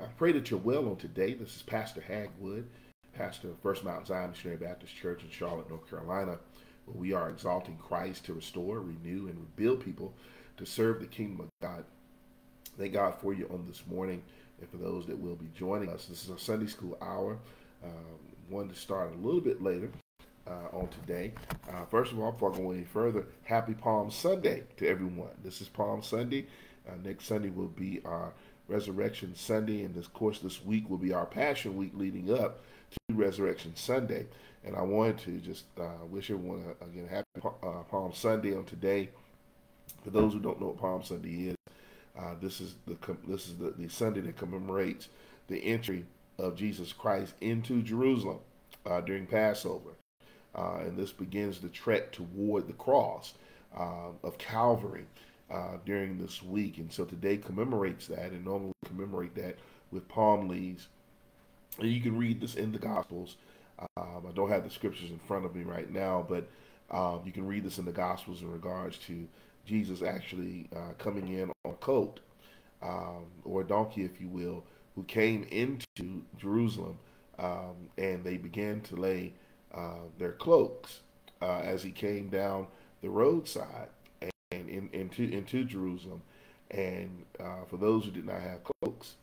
I pray that you're well on today. This is Pastor Hagwood, pastor of First Mount Zion Missionary Baptist Church in Charlotte, North Carolina, where we are exalting Christ to restore, renew, and rebuild people to serve the kingdom of God. Thank God for you on this morning and for those that will be joining us. This is a Sunday school hour. Um, wanted to start a little bit later uh, on today. Uh, first of all, before I go any further, happy Palm Sunday to everyone. This is Palm Sunday. Uh, next Sunday will be our Resurrection Sunday, and this course this week will be our Passion Week leading up to Resurrection Sunday. And I wanted to just uh, wish everyone uh, again happy uh, Palm Sunday on today. For those who don't know what Palm Sunday is, uh, this is the this is the, the, Sunday that commemorates the entry of Jesus Christ into Jerusalem uh, during Passover, uh, and this begins the trek toward the cross of Calvary uh, during this week. And so today commemorates that, and normally commemorate that with palm leaves. And you can read this in the Gospels. Um, I don't have the scriptures in front of me right now, but um, you can read this in the Gospels in regards to Jesus actually uh, coming in on a coat um, or a donkey, if you will, who came into Jerusalem um, and they began to lay uh, their cloaks uh, as he came down the roadside and in, into into Jerusalem. And uh, for those who did not have cloaks,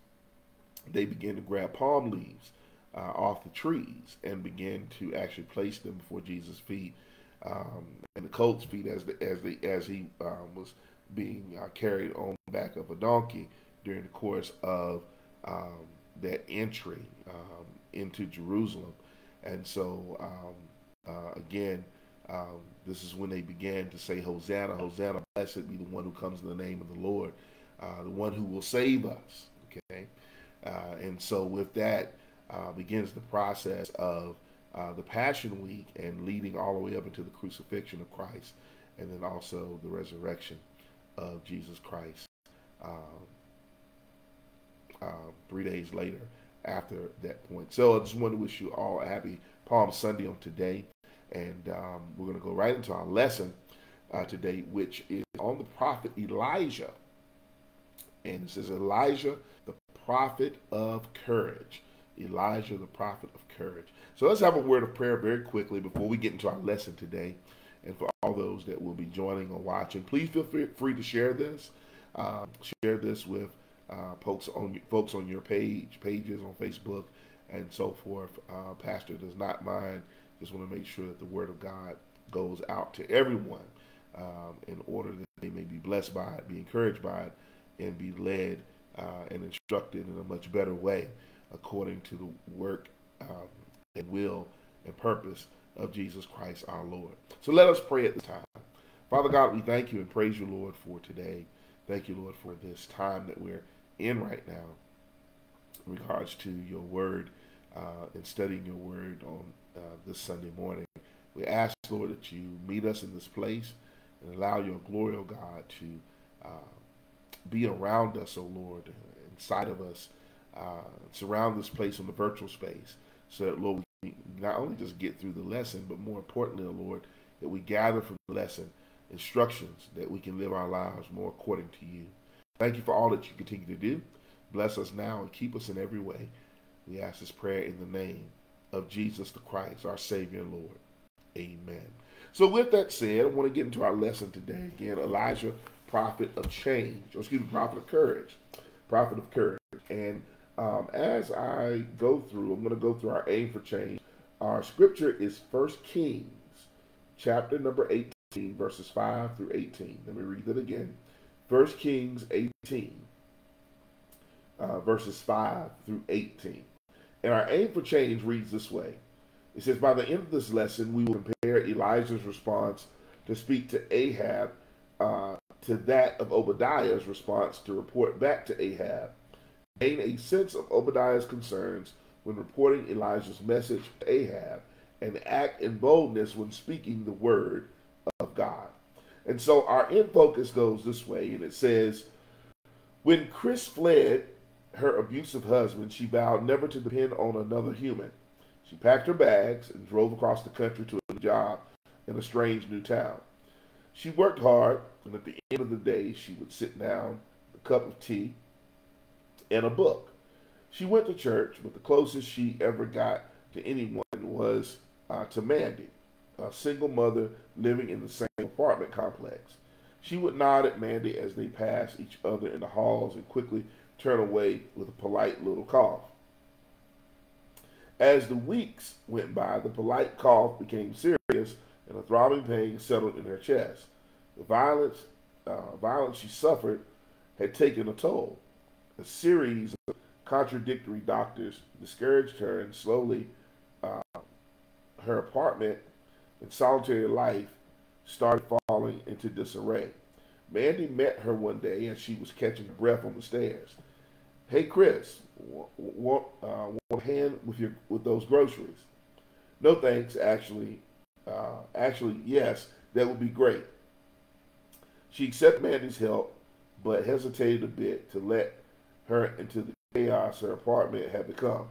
they began to grab palm leaves uh, off the trees and began to actually place them before Jesus' feet um, and the colt's feet as the, as the as he um, was being uh, carried on the back of a donkey during the course of um, that entry um, into Jerusalem. And so um, uh, again, um, this is when they began to say, Hosanna, Hosanna, blessed be the one who comes in the name of the Lord, uh, the one who will save us. Okay. Uh, and so with that uh, begins the process of uh, the Passion Week and leading all the way up into the crucifixion of Christ and then also the resurrection of Jesus Christ um, uh, three days later after that point. So I just want to wish you all a happy Palm Sunday on today. And um, we're going to go right into our lesson uh, today, which is on the prophet Elijah. And it says, Elijah, the prophet of courage. Elijah, the prophet of courage. So let's have a word of prayer very quickly before we get into our lesson today. And for all those that will be joining or watching, please feel free to share this. Uh, share this with uh, folks on folks on your page, pages on Facebook, and so forth. Uh, Pastor does not mind just want to make sure that the word of God goes out to everyone um, in order that they may be blessed by it, be encouraged by it, and be led uh, and instructed in a much better way according to the work um, and will and purpose of Jesus Christ our Lord. So let us pray at this time. Father God, we thank you and praise you, Lord, for today. Thank you, Lord, for this time that we're in right now in regards to your word uh, and studying your word on uh, this Sunday morning. We ask, Lord, that you meet us in this place and allow your glory, oh God, to uh, be around us, oh Lord, inside of us, uh, surround this place in the virtual space, so that, Lord, we not only just get through the lesson, but more importantly, oh Lord, that we gather from the lesson instructions that we can live our lives more according to you. Thank you for all that you continue to do. Bless us now and keep us in every way. We ask this prayer in the name of Jesus the Christ, our Savior and Lord. Amen. So with that said, I want to get into our lesson today. Again, Elijah, prophet of change, or excuse me, prophet of courage, prophet of courage. And um, as I go through, I'm going to go through our aim for change. Our scripture is First Kings, chapter number 18, verses 5 through 18. Let me read it again. First Kings 18, uh, verses 5 through 18. And our aim for change reads this way. It says, By the end of this lesson, we will compare Elijah's response to speak to Ahab uh, to that of Obadiah's response to report back to Ahab. Gain a sense of Obadiah's concerns when reporting Elijah's message to Ahab and act in boldness when speaking the word of God. And so our end focus goes this way, and it says, When Chris fled her abusive husband, she vowed never to depend on another human. She packed her bags and drove across the country to a job in a strange new town. She worked hard, and at the end of the day, she would sit down, a cup of tea, and a book. She went to church, but the closest she ever got to anyone was uh, to Mandy, a single mother living in the same apartment complex. She would nod at Mandy as they passed each other in the halls and quickly turn away with a polite little cough. As the weeks went by, the polite cough became serious and a throbbing pain settled in her chest. The violence, uh, violence she suffered had taken a toll. A series of contradictory doctors discouraged her, and slowly uh, her apartment and solitary life started falling into disarray. Mandy met her one day as she was catching breath on the stairs. Hey, Chris, want, uh, want hand with your with those groceries? No, thanks. Actually, uh, actually, yes, that would be great. She accepted Mandy's help, but hesitated a bit to let her into the chaos her apartment had become.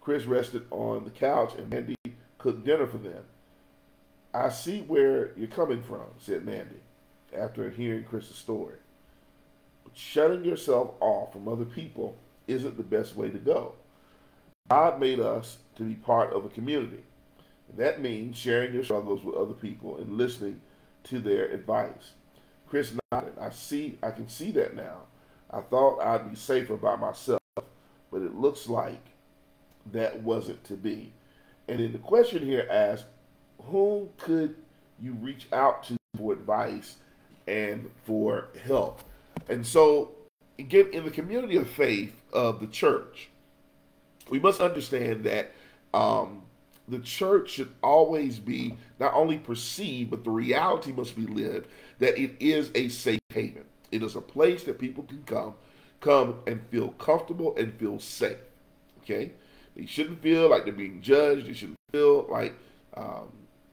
Chris rested on the couch, and Mandy cooked dinner for them. I see where you're coming from, said Mandy, after hearing Chris's story. Shutting yourself off from other people isn't the best way to go. God made us to be part of a community. And that means sharing your struggles with other people and listening to their advice. Chris nodded. I see I can see that now. I thought I'd be safer by myself, but it looks like that wasn't to be. And then the question here asks, whom could you reach out to for advice and for help? And so, again, in the community of faith of the church, we must understand that um, the church should always be not only perceived, but the reality must be lived that it is a safe haven. It is a place that people can come, come and feel comfortable and feel safe. Okay, they shouldn't feel like they're being judged. They shouldn't feel like um,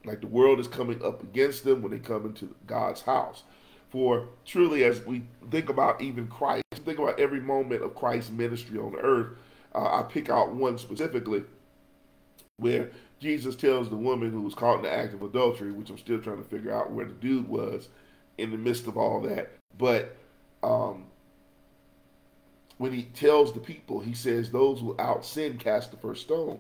like the world is coming up against them when they come into God's house. For truly, as we think about even Christ, think about every moment of Christ's ministry on earth. Uh, I pick out one specifically where Jesus tells the woman who was caught in the act of adultery, which I'm still trying to figure out where the dude was in the midst of all that. But um, when he tells the people, he says, Those without sin cast the first stone.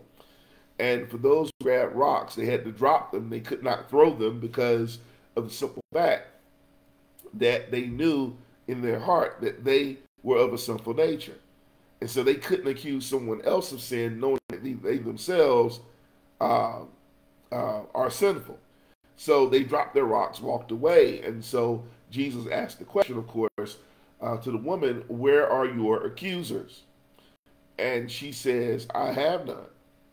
And for those who had rocks, they had to drop them. They could not throw them because of the simple fact that they knew in their heart that they were of a sinful nature. And so they couldn't accuse someone else of sin, knowing that they themselves uh, uh, are sinful. So they dropped their rocks, walked away. And so Jesus asked the question, of course, uh, to the woman, Where are your accusers? And she says, I have none.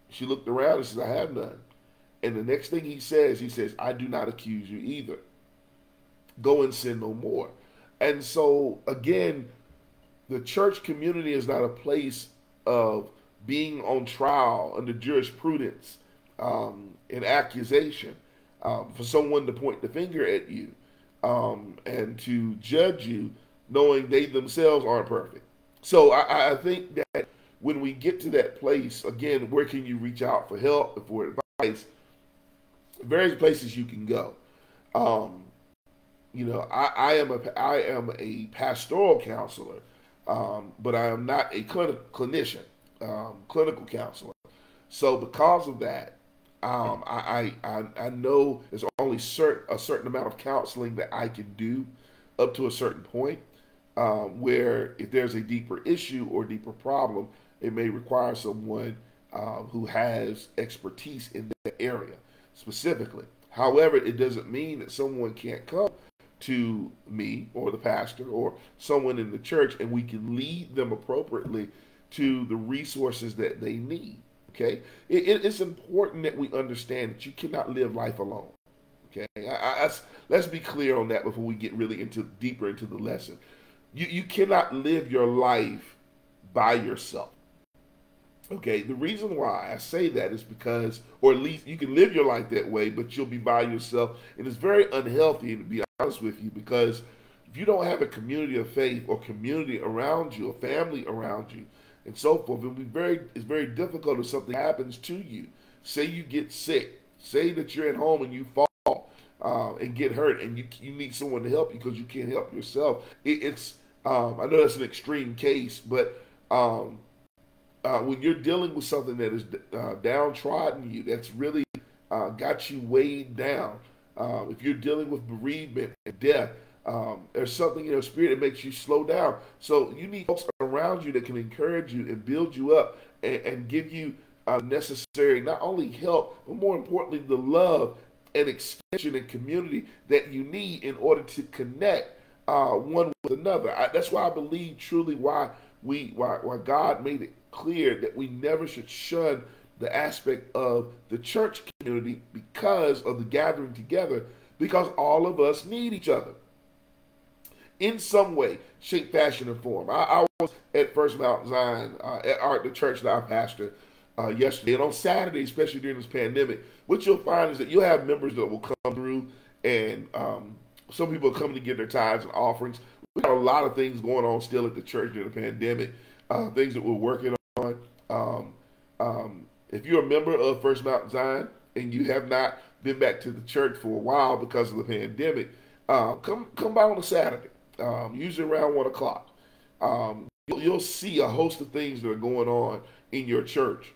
She looked around and says, I have none. And the next thing he says, he says, I do not accuse you either. Go and sin no more. And so, again, the church community is not a place of being on trial under jurisprudence um, and accusation um, for someone to point the finger at you um, and to judge you, knowing they themselves aren't perfect. So I, I, think that when we get to that place, again, where can you reach out for help, for advice? Various places you can go. Um, you know, I, I, am a I am a pastoral counselor, um, but I am not a clinic, clinician, um, clinical counselor. So because of that, um, I, I I know there's only certain a certain amount of counseling that I can do up to a certain point. Um, where if there's a deeper issue or deeper problem, it may require someone uh, who has expertise in that area specifically. However, it doesn't mean that someone can't come to me or the pastor or someone in the church and we can lead them appropriately to the resources that they need. Okay, it, it, it's important that we understand that you cannot live life alone. Okay, I, I, let's be clear on that before we get really into deeper into the lesson. You you cannot live your life by yourself. Okay, the reason why I say that is because, or at least you can live your life that way, but you'll be by yourself, and it's very unhealthy. To be honest with you, because if you don't have a community of faith or community around you, a family around you, and so forth. It'll be very it's very difficult if something happens to you. Say you get sick. Say that you're at home and you fall uh, and get hurt, and you you need someone to help you because you can't help yourself. It, it's um, I know that's an extreme case, but um, uh, when you're dealing with something that is uh, downtrodden you, that's really uh, got you weighed down. Uh, if you're dealing with bereavement and death, um, there's something in your spirit that makes you slow down. So you need folks around you that can encourage you and build you up and, and give you uh, necessary not only help, but more importantly, the love and extension and community that you need in order to connect uh, one with another. I, that's why I believe truly why we why, why God made it clear that we never should shun the aspect of the church community because of the gathering together, because all of us need each other in some way, shape, fashion, and form. I, I was at First Mount Zion, uh, at our, the church that I pastor uh, yesterday, and on Saturday, especially during this pandemic, what you'll find is that you'll have members that will come through, and um, some people are coming to give their tithes and offerings. We got a lot of things going on still at the church during the pandemic, uh, things that we're working on. Um, um, if you're a member of First Mount Zion and you have not been back to the church for a while because of the pandemic, uh, come come by on a Saturday um, usually around one o'clock. Um, you'll, you'll, see a host of things that are going on in your church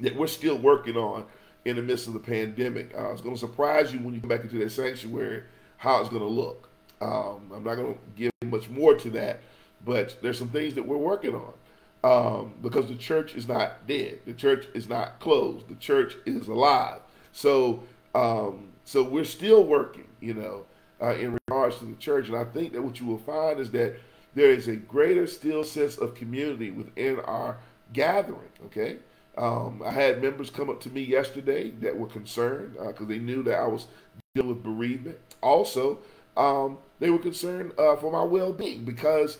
that we're still working on in the midst of the pandemic. Uh, it's going to surprise you when you come back into that sanctuary how it's going to look. Um, I'm not going to give much more to that, but there's some things that we're working on um, because the church is not dead. The church is not closed. The church is alive. So, um, so we're still working, you know uh, in regards to the church. And I think that what you will find is that there is a greater still sense of community within our gathering. Okay. Um, I had members come up to me yesterday that were concerned because uh, they knew that I was dealing with bereavement. Also, um, they were concerned uh, for my well-being because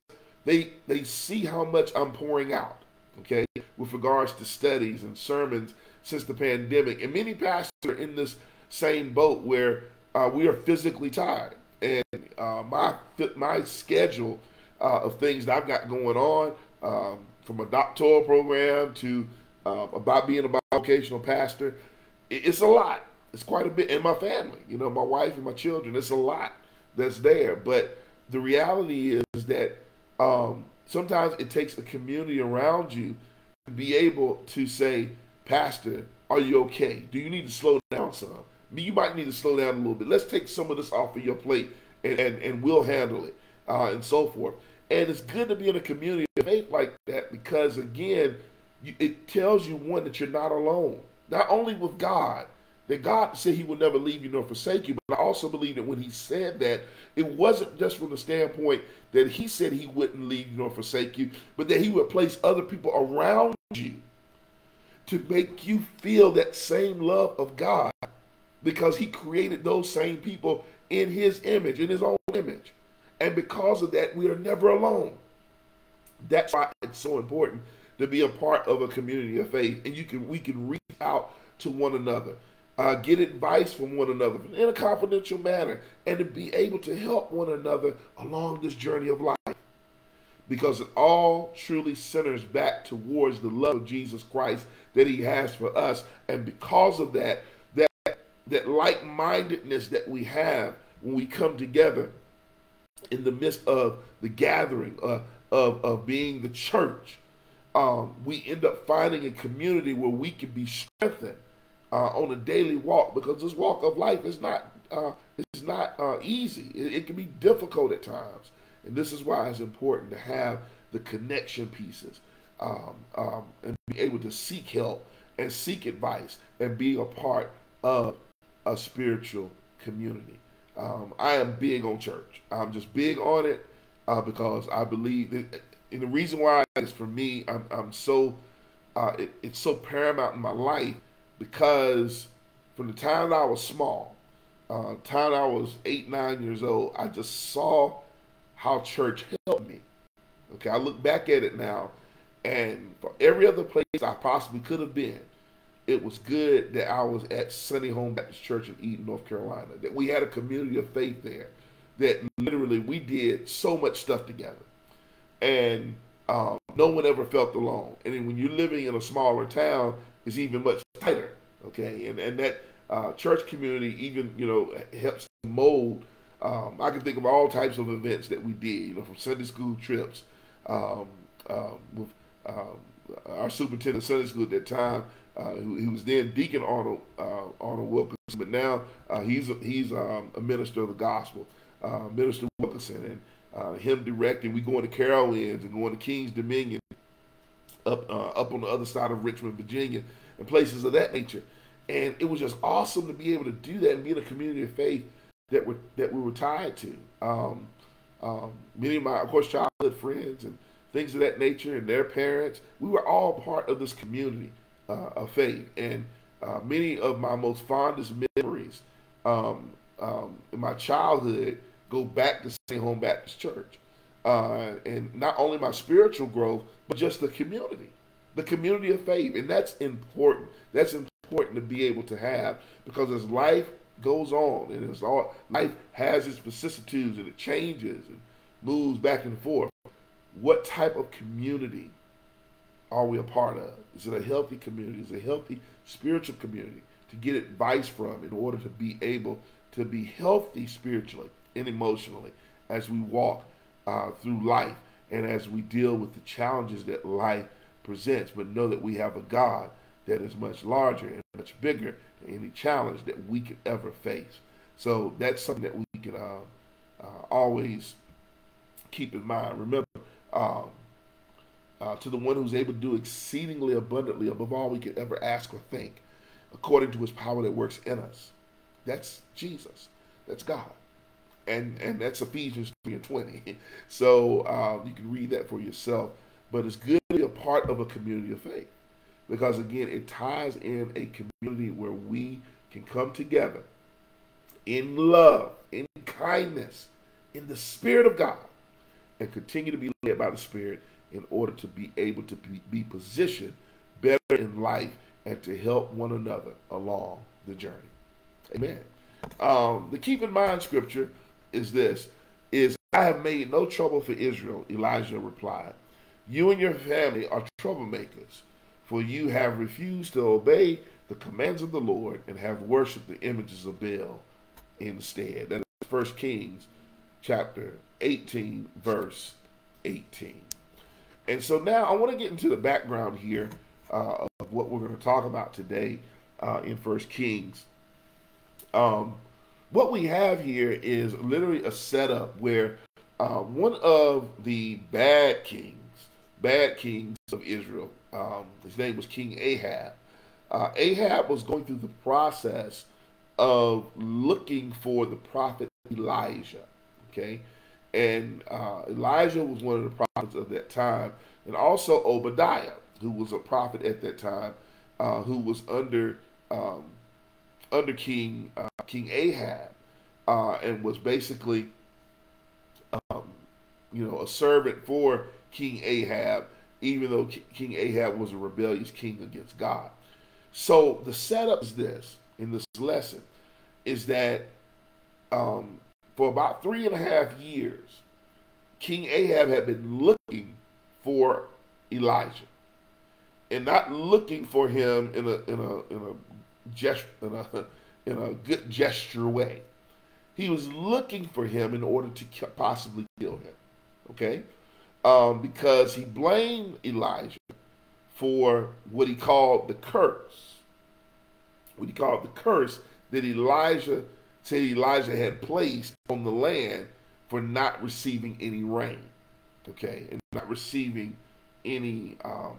they they see how much I'm pouring out. Okay, with regards to studies and sermons since the pandemic, and many pastors are in this same boat where uh, we are physically tired, and uh, my my schedule uh, of things that I've got going on, um, from a doctoral program to um, about being a vocational pastor, it's a lot. It's quite a bit, and my family, you know, my wife and my children. It's a lot that's there, but the reality is that um, sometimes it takes a community around you to be able to say, Pastor, are you okay? Do you need to slow down some? you might need to slow down a little bit. Let's take some of this off of your plate and, and, and we'll handle it uh, and so forth. And it's good to be in a community of faith like that because, again, it tells you, one, that you're not alone. Not only with God, that God said he would never leave you nor forsake you, but I also believe that when he said that, it wasn't just from the standpoint that he said he wouldn't leave you nor forsake you, but that he would place other people around you to make you feel that same love of God because he created those same people in his image, in his own image. And because of that, we are never alone. That's why it's so important to be a part of a community of faith. And you can we can reach out to one another, uh, get advice from one another in a confidential manner, and to be able to help one another along this journey of life. Because it all truly centers back towards the love of Jesus Christ that he has for us. And because of that, that that like mindedness that we have when we come together in the midst of the gathering uh, of, of being the church, um, we end up finding a community where we can be strengthened uh, on a daily walk because this walk of life is not uh, is not uh, easy. It, it, can be difficult at times, and this is why it's important to have the connection pieces um, um, and be able to seek help and seek advice and be a part of a spiritual community. Um, I am big on church. I'm just big on it uh, because I believe, that, and the reason why is for me, I'm, I'm so, uh, it, it's so paramount in my life because from the time I was small, uh, time I was eight, nine years old, I just saw how church helped me. Okay, I look back at it now, and for every other place I possibly could have been, it was good that I was at Sunny Home Baptist Church in Eden, North Carolina. That we had a community of faith there. That literally we did so much stuff together, and um, no one ever felt alone. And when you're living in a smaller town, it's even much tighter. Okay, and and that uh, church community even you know helps mold. Um, I can think of all types of events that we did. You know, from Sunday school trips, um, uh, with um, our superintendent of Sunday school at that time. Uh, he, he was then Deacon Arnold uh, Arnold Wilkinson, but now uh, he's a, he's um, a minister of the gospel, uh, Minister Wilkinson, and uh, him directing. We going to Carowinds and going to King's Dominion, up uh, up on the other side of Richmond, Virginia, and places of that nature. And it was just awesome to be able to do that and be in a community of faith that we that we were tied to. Um, um, many of my, of course, childhood friends and things of that nature, and their parents. We were all part of this community uh, of faith, and uh, many of my most fondest memories um, um, in my childhood go back to St. Home Baptist Church, uh, and not only my spiritual growth, but just the community, the community of faith, and that's important. That's important to be able to have because as life goes on, and as all life has its vicissitudes and it changes and moves back and forth. What type of community are we a part of? Is it a healthy community? Is it a healthy spiritual community to get advice from in order to be able to be healthy spiritually and emotionally as we walk uh, through life and as we deal with the challenges that life presents, but know that we have a God that is much larger and much bigger than any challenge that we could ever face. So that's something that we can uh, uh, always keep in mind. Remember, um, uh, to the one who's able to do exceedingly abundantly above all we could ever ask or think, according to his power that works in us. That's Jesus. That's God. And, and that's Ephesians 3 and 20. So uh, you can read that for yourself. But it's good to be a part of a community of faith because again it ties in a community where we can come together in love in kindness in the spirit of god and continue to be led by the spirit in order to be able to be, be positioned better in life and to help one another along the journey amen um, the keep in mind scripture is this is i have made no trouble for israel elijah replied you and your family are troublemakers for you have refused to obey the commands of the Lord and have worshipped the images of Baal instead. That is 1 Kings chapter 18, verse 18. And so now I want to get into the background here uh, of what we're going to talk about today uh, in First Kings. Um, what we have here is literally a setup where uh, one of the bad kings, bad kings of Israel, um, his name was King Ahab. Uh, Ahab was going through the process of looking for the prophet Elijah. Okay, and uh, Elijah was one of the prophets of that time, and also Obadiah, who was a prophet at that time, uh, who was under um, under King uh, King Ahab, uh, and was basically, um, you know, a servant for King Ahab even though King Ahab was a rebellious king against God. So the setup is this in this lesson is that um, for about three and a half years, King Ahab had been looking for Elijah, and not looking for him in a in a in a gesture in a in a good gesture way. He was looking for him in order to possibly kill him. Okay, um, because he blamed Elijah for what he called the curse. What he called the curse that Elijah said Elijah had placed on the land for not receiving any rain, okay, and not receiving any um,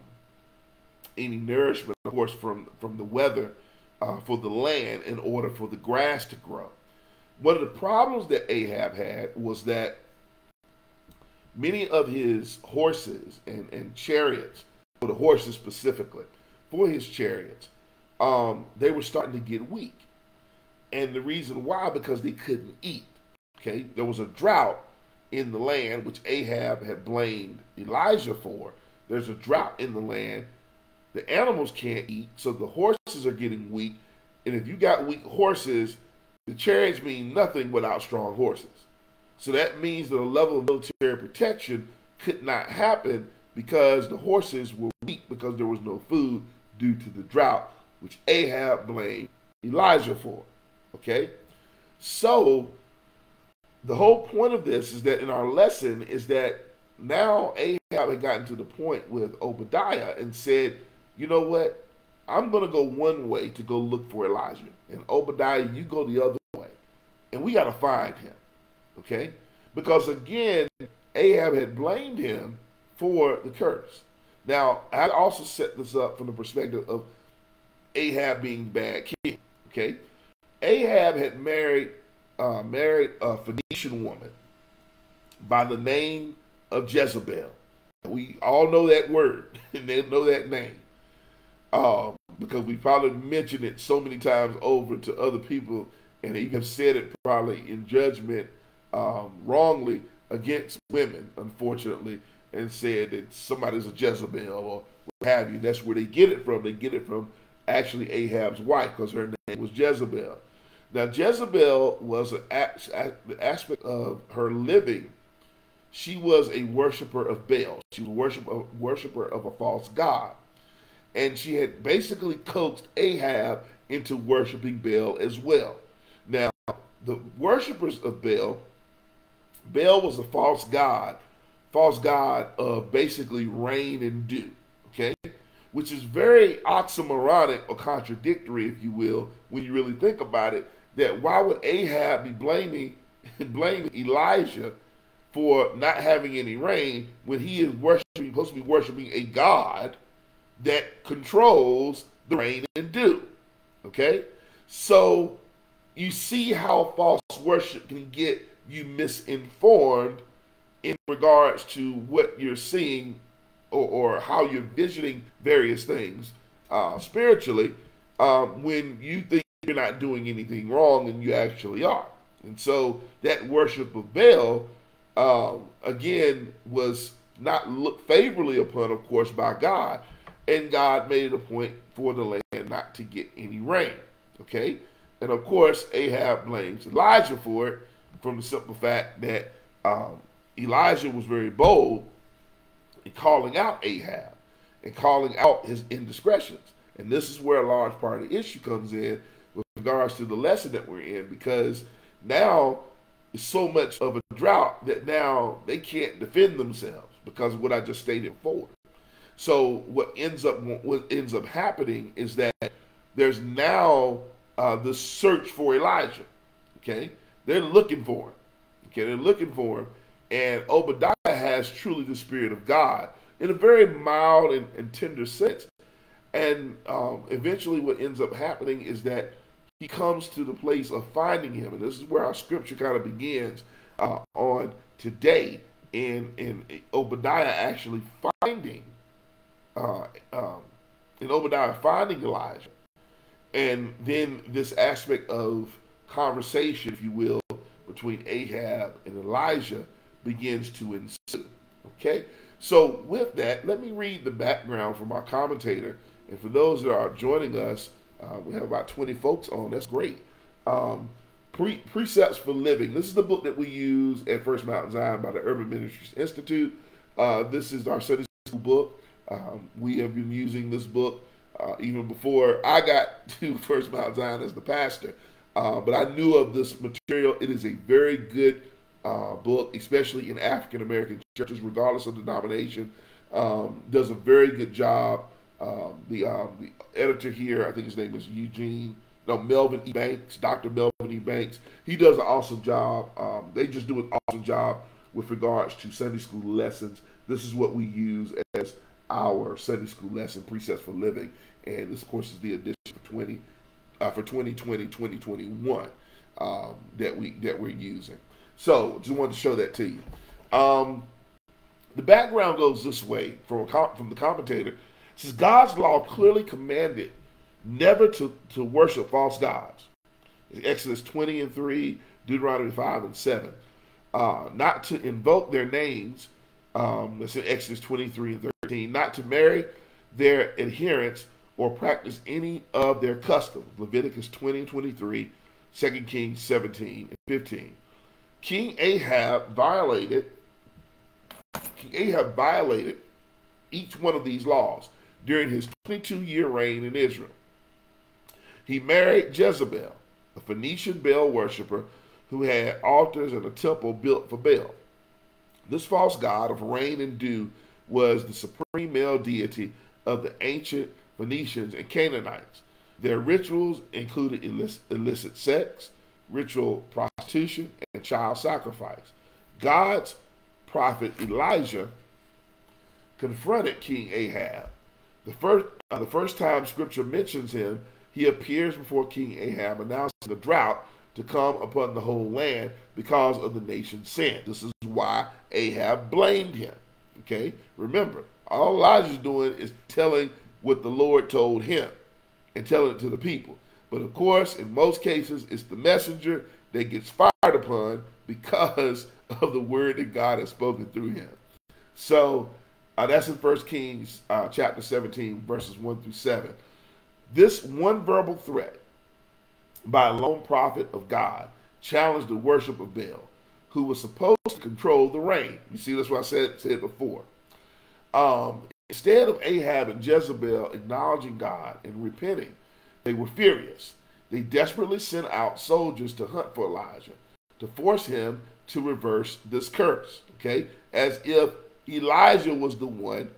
any nourishment, of course, from from the weather uh, for the land in order for the grass to grow. One of the problems that Ahab had was that many of his horses and, and chariots, for the horses specifically, for his chariots, um, they were starting to get weak. And the reason why, because they couldn't eat. Okay, there was a drought in the land, which Ahab had blamed Elijah for. There's a drought in the land. The animals can't eat, so the horses are getting weak. And if you got weak horses, the chariots mean nothing without strong horses. So that means that a level of military protection could not happen because the horses were weak because there was no food due to the drought, which Ahab blamed Elijah for. Okay? So the whole point of this is that in our lesson is that now Ahab had gotten to the point with Obadiah and said, you know what? I'm going to go one way to go look for Elijah. And Obadiah, you go the other way. And we got to find him. Okay? Because again, Ahab had blamed him for the curse. Now, I also set this up from the perspective of Ahab being bad king. Okay? Ahab had married uh, married a Phoenician woman by the name of Jezebel. We all know that word and they know that name um, because we probably mentioned it so many times over to other people and even said it probably in judgment um, wrongly against women, unfortunately, and said that somebody's a Jezebel or what have you. That's where they get it from. They get it from actually Ahab's wife because her name was Jezebel. Now, Jezebel was an the aspect of her living. She was a worshiper of Baal. She was a worshiper, worshiper of a false god. And she had basically coaxed Ahab into worshiping Baal as well. Now, the worshippers of Baal, Baal was a false god, false god of basically rain and dew, okay? Which is very oxymoronic or contradictory, if you will, when you really think about it that why would Ahab be blaming blaming Elijah for not having any rain when he is worshiping supposed to be worshiping a God that controls the rain and dew. Okay? So you see how false worship can get you misinformed in regards to what you're seeing or, or how you're visioning various things uh, spiritually um, when you think you're not doing anything wrong and you actually are. And so that worship of Baal, um, again, was not looked favorably upon, of course, by God. And God made it a point for the land not to get any rain. Okay? And of course, Ahab blames Elijah for it from the simple fact that um, Elijah was very bold in calling out Ahab and calling out his indiscretions. And this is where a large part of the issue comes in with regards to the lesson that we're in because now it's so much of a drought that now they can't defend themselves because of what I just stated before. So what ends up what ends up happening is that there's now uh, the search for Elijah. Okay, they're looking for him. Okay, they're looking for him, and Obadiah has truly the spirit of God in a very mild and, and tender sense. And um, eventually, what ends up happening is that he comes to the place of finding him. And this is where our scripture kind of begins uh, on today in, in Obadiah actually finding, uh, um, in Obadiah finding Elijah. And then this aspect of conversation, if you will, between Ahab and Elijah begins to ensue. Okay? So, with that, let me read the background from our commentator. And for those that are joining us, uh, we have about 20 folks on. That's great. Um, pre- Precepts for Living. This is the book that we use at First Mount Zion by the Urban Ministries Institute. Uh, this is our Sunday school book. Um, we have been using this book uh, even before I got to First Mount Zion as the pastor. Uh, but I knew of this material. It is a very good uh, book, especially in African American churches, regardless of denomination. Um, does a very good job um, the um, the editor here, I think his name is Eugene. No, Melvin E. Banks, Dr. Melvin E. Banks. He does an awesome job. Um, they just do an awesome job with regards to Sunday school lessons. This is what we use our Sunday school lesson precepts for living, and this, course, is the edition for 20 uh, for 2020 2021 um, that we that we're using. So, just wanted to show that to you. Um, the background goes this way from from the commentator says God's law clearly commanded never to, to worship false gods. Exodus 20 and 3, Deuteronomy 5 and 7. Uh, not to invoke their names, um, that's in Exodus 23 and 13. Not to marry their adherents or practice any of their customs. Leviticus 20 and 23, 2 Kings 17 and 15. King Ahab violated King Ahab violated each one of these laws during his 22 year reign in Israel. He married Jezebel, a Phoenician Baal worshiper who had altars and a temple built for Baal. This false god of rain and dew was the supreme male deity of the ancient Phoenicians and Canaanites. Their rituals included illicit, sex, ritual prostitution, and child sacrifice. God's prophet Elijah confronted King Ahab. The first, uh, the first time Scripture mentions him, he appears before King Ahab, announcing the drought to come upon the whole land because of the nation's sin. This is why Ahab blamed him. Okay, remember, all Elijah's doing is telling what the Lord told him and telling it to the people. But of course, in most cases, it's the messenger that gets fired upon because of the word that God has spoken through him. So uh, that's in First Kings uh, chapter 17, verses 1 through 7. This one verbal threat by a lone prophet of God challenged the worship of Baal, who was supposed to control the rain. You see, that's what I said, said before. Um, instead of Ahab and Jezebel acknowledging God and repenting, they were furious. They desperately sent out soldiers to hunt for Elijah, to force him to reverse this curse. Okay, as if Elijah was the one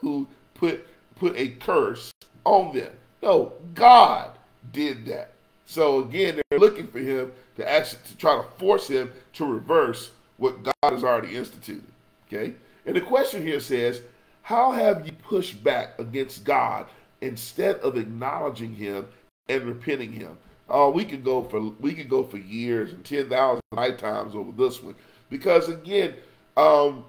who put put a curse on them. No, God did that. So again, they're looking for him to actually to try to force him to reverse what God has already instituted. Okay? And the question here says, how have you pushed back against God instead of acknowledging him and repenting him? Oh, we could go for we could go for years and ten thousand lifetimes over this one. Because again, um,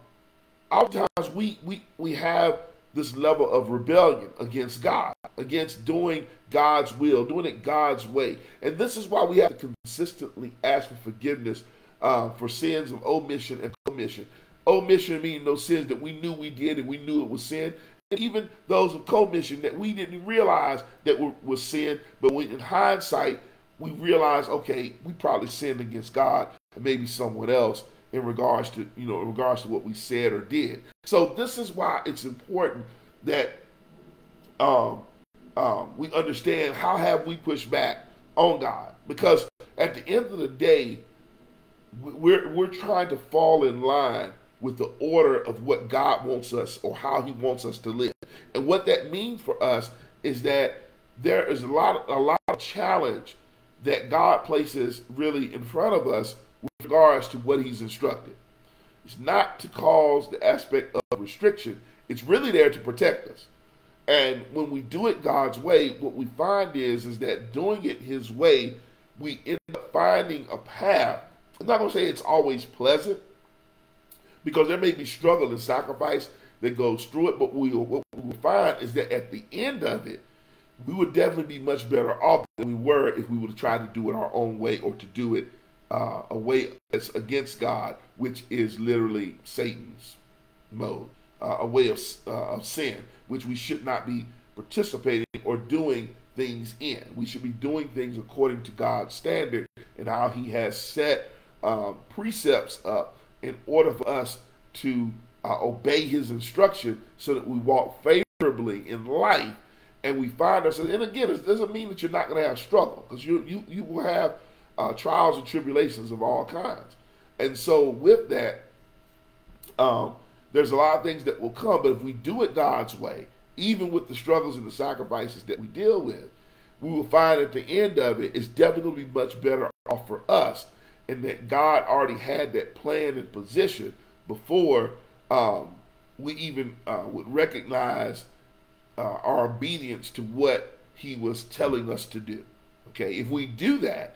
oftentimes we we we have this level of rebellion against God, against doing God's will, doing it God's way. And this is why we have to consistently ask for forgiveness uh, for sins of omission and commission. Omission meaning those sins that we knew we did and we knew it was sin. And even those of commission that we didn't realize that were, was sin, but when in hindsight, we realize, okay, we probably sinned against God and maybe someone else in regards to, you know, in regards to what we said or did. So this is why it's important that um, um, we understand how have we pushed back on God because at the end of the day, we're we're trying to fall in line with the order of what God wants us or how He wants us to live, and what that means for us is that there is a lot of, a lot of challenge that God places really in front of us regards to what He's instructed. It's not to cause the aspect of restriction. It's really there to protect us. And when we do it God's way, what we find is is that doing it His way, we end up finding a path. I'm not going to say it's always pleasant, because there may be struggle and sacrifice that goes through it. But we, what we will find is that at the end of it, we would definitely be much better off than we were if we would tried to do it our own way or to do it uh, a way that's against God, which is literally Satan's mode, uh, a way of, uh, of sin which we should not be participating or doing things in. We should be doing things according to God's standard and how He has set um, precepts up in order for us to uh, obey His instruction so that we walk favorably in life and we find ourselves. And again, it doesn't mean that you're not going to have struggle because you, you, you will have uh, trials and tribulations of all kinds. And so, with that, um, there's a lot of things that will come, but if we do it God's way, even with the struggles and the sacrifices that we deal with, we will find at the end of it, it's definitely much better off for us, and that God already had that plan and position before um, we even uh, would recognize uh, our obedience to what He was telling us to do. Okay, if we do that,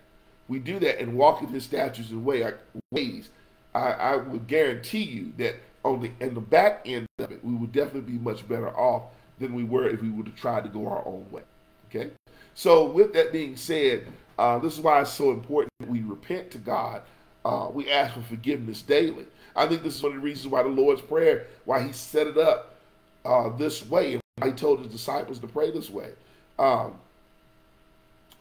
we do that and walk in His statutes and way, ways, I, I would guarantee you that on the in the back end of it, we would definitely be much better off than we were if we would have tried to go our own way. Okay. So with that being said, uh, this is why it's so important that we repent to God. Uh, we ask for forgiveness daily. I think this is one of the reasons why the Lord's Prayer, why He set it up uh, this way, and He told His disciples to pray this way. Um,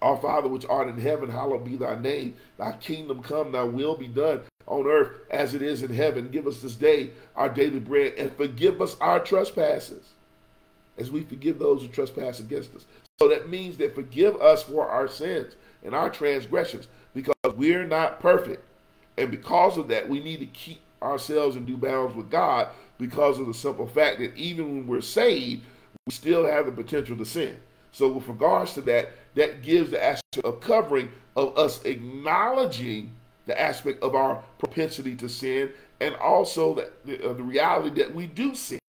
our Father which art in heaven, hallowed be thy name. Thy kingdom come, thy will be done on earth as it is in heaven. Give us this day our daily bread and forgive us our trespasses as we forgive those who trespass against us. So that means that forgive us for our sins and our transgressions because we're not perfect. And because of that, we need to keep ourselves in due bounds with God because of the simple fact that even when we're saved, we still have the potential to sin. So, with regards to that, that gives the aspect of covering of us acknowledging the aspect of our propensity to sin and also the, the, uh, the reality that we do sin.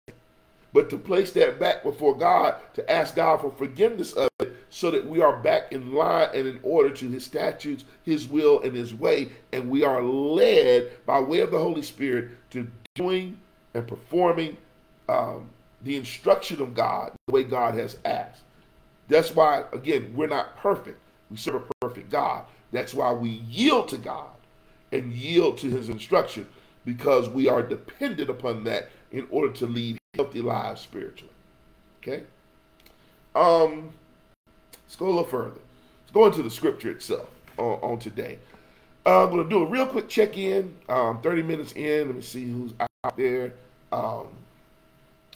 But to place that back before God, to ask God for forgiveness of it, so that we are back in line and in order to His statutes, His will, and His way, and we are led by way of the Holy Spirit to doing and performing um, the instruction of God the way God has asked. That's why, again, we're not perfect. We serve a perfect God. That's why we yield to God and yield to His instruction because we are dependent upon that in order to lead healthy lives spiritually. Okay? Um, let's go a little further. Let's go into the scripture itself on, on today. Uh, I'm going to do a real quick check in. Um, 30 minutes in. Let me see who's out there. Um,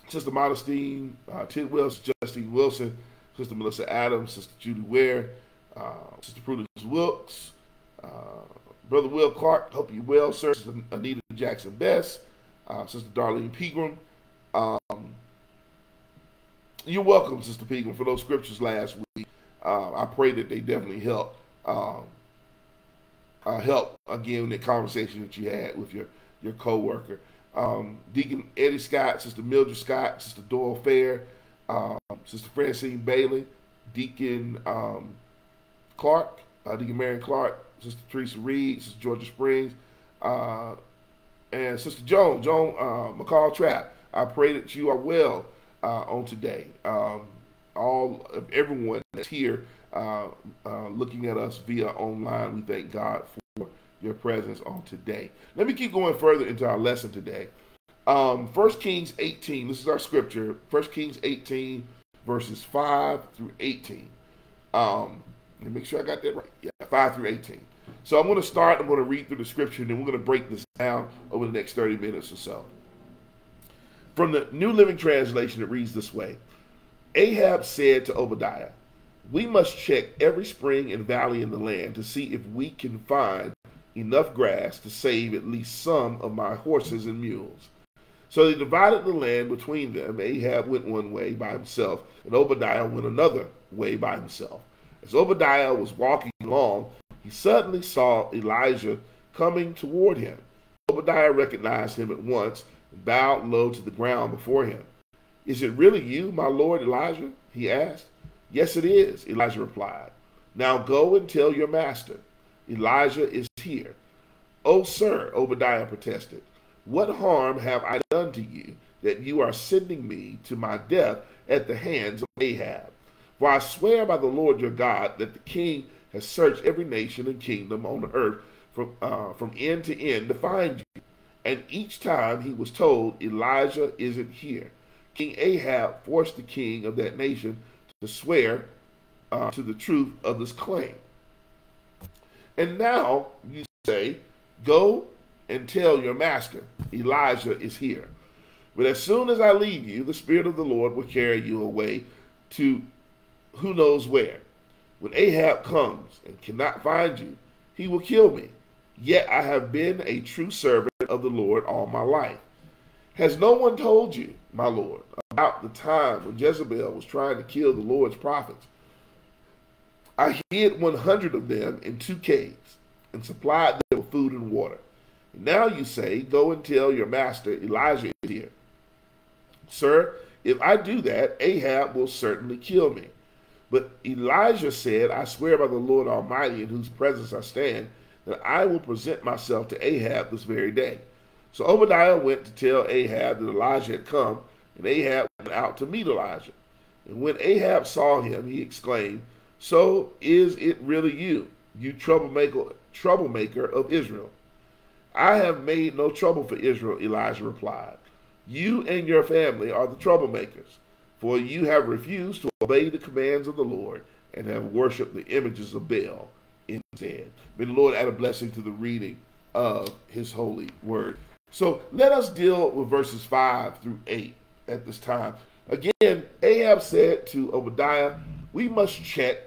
Sister Modestine, uh, Ted Wilson, Justine Wilson, Sister Melissa Adams, Sister Judy Ware, uh, Sister Prudence Wilkes, uh, Brother Will Clark. Hope you well, sir. Sister Anita Jackson Best, uh, Sister Darlene Pegram, um, you're welcome, Sister Pegram, for those scriptures last week. Uh, I pray that they definitely help. Um, uh, help again in the conversation that you had with your your coworker. Um, Deacon Eddie Scott, Sister Mildred Scott, Sister Doyle Fair, um, Sister Francine Bailey, Deacon um, Clark, uh, Deacon Marion Clark, Sister Teresa Reed, Sister Georgia Springs, uh, and Sister Joan, Joan uh, McCall Trap. I pray that you are well uh, on today. Um, all of everyone that's here uh, uh, looking at us via online, we thank God for your presence on today. Let me keep going further into our lesson today. Um, 1 Kings 18, this is our scripture. 1 Kings 18, verses 5 through 18. Um, let me make sure I got that right. Yeah, 5 through 18. So I'm going to start, I'm going to read through the scripture, and then we're going to break this down over the next 30 minutes or so. From the New Living Translation, it reads this way Ahab said to Obadiah, We must check every spring and valley in the land to see if we can find enough grass to save at least some of my horses and mules. So they divided the land between them. Ahab went one way by himself, and Obadiah went another way by himself. As Obadiah was walking along, he suddenly saw Elijah coming toward him. Obadiah recognized him at once and bowed low to the ground before him. Is it really you, my lord Elijah? he asked. Yes, it is, Elijah replied. Now go and tell your master, Elijah is here. Oh, sir, Obadiah protested, what harm have I done to you that you are sending me to my death at the hands of Ahab? For I swear by the Lord your God that the king has searched every nation and kingdom on earth from, uh, from end to end to find you and each time he was told, Elijah isn't here. King Ahab forced the king of that nation to swear uh, to the truth of this claim. And now you say, Go and tell your master, Elijah is here. But as soon as I leave you, the Spirit of the Lord will carry you away to who knows where. When Ahab comes and cannot find you, he will kill me. Yet I have been a true servant of the Lord all my life. Has no one told you, my Lord, about the time when Jezebel was trying to kill the Lord's prophets? I hid 100 of them in two caves and supplied them with food and water. Now you say, Go and tell your master Elijah is here. Sir, if I do that, Ahab will certainly kill me. But Elijah said, I swear by the Lord Almighty in whose presence I stand, that I will present myself to Ahab this very day. So Obadiah went to tell Ahab that Elijah had come, and Ahab went out to meet Elijah. And when Ahab saw him, he exclaimed, So is it really you, you troublemaker, troublemaker of Israel? I have made no trouble for Israel, Elijah replied. You and your family are the troublemakers, for you have refused to obey the commands of the Lord and have worshipped the images of Baal instead. May the Lord add a blessing to the reading of his holy word. So let us deal with verses 5 through 8 at this time. Again, Ahab said to Obadiah, We must check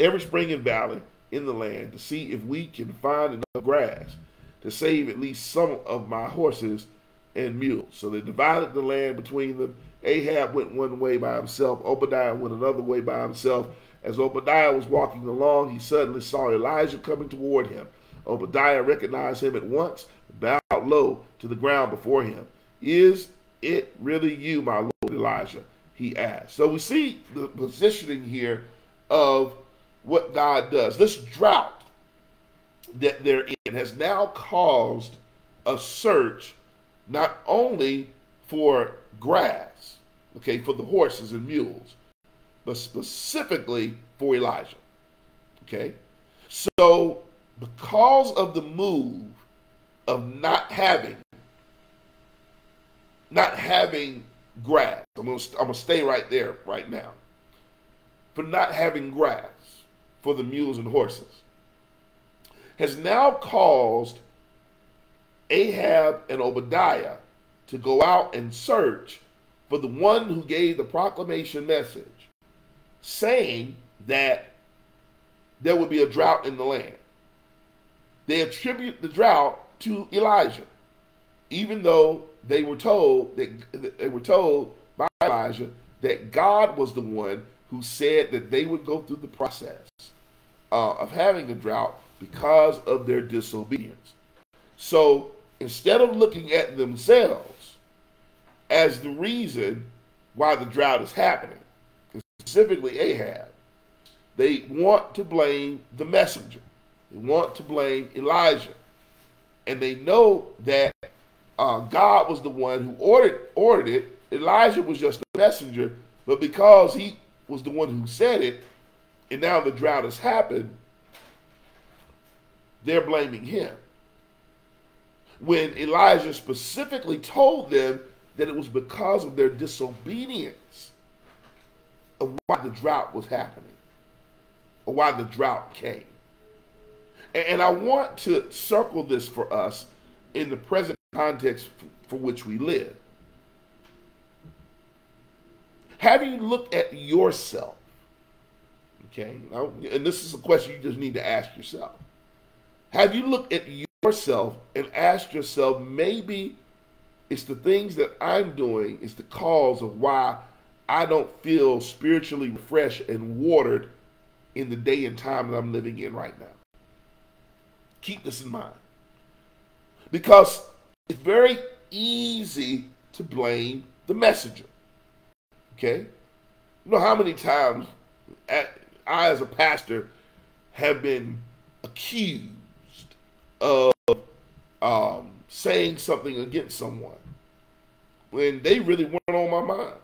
every spring and valley in the land to see if we can find enough grass to save at least some of my horses and mules. So they divided the land between them. Ahab went one way by himself, Obadiah went another way by himself. As Obadiah was walking along, he suddenly saw Elijah coming toward him. Obadiah recognized him at once, bowed low to the ground before him. Is it really you, my Lord Elijah? He asked. So we see the positioning here of what God does. This drought that they're in has now caused a search not only for grass, okay, for the horses and mules, but specifically for Elijah. Okay? So, because of the move of not having not having grass, I'm I'm gonna stay right there right now. For not having grass for the mules and horses has now caused Ahab and Obadiah to go out and search for the one who gave the proclamation message, saying that there would be a drought in the land. They attribute the drought to Elijah, even though they were told that they were told by Elijah that God was the one who said that they would go through the process uh, of having a drought because of their disobedience. So instead of looking at themselves as the reason why the drought is happening, specifically Ahab, they want to blame the messenger. They want to blame Elijah. And they know that uh, God was the one who ordered ordered it. Elijah was just the messenger, but because he was the one who said it, and now the drought has happened, they're blaming him. When Elijah specifically told them that it was because of their disobedience of why the drought was happening, or why the drought came. And I want to circle this for us in the present context for which we live. Have you looked at yourself? Okay, and this is a question you just need to ask yourself. Have you looked at yourself and asked yourself, maybe it's the things that I'm doing is the cause of why I don't feel spiritually refreshed and watered in the day and time that I'm living in right now? Keep this in mind. Because it's very easy to blame the messenger. Okay? You know how many times I, as a pastor, have been accused of um, saying something against someone when they really weren't on my mind.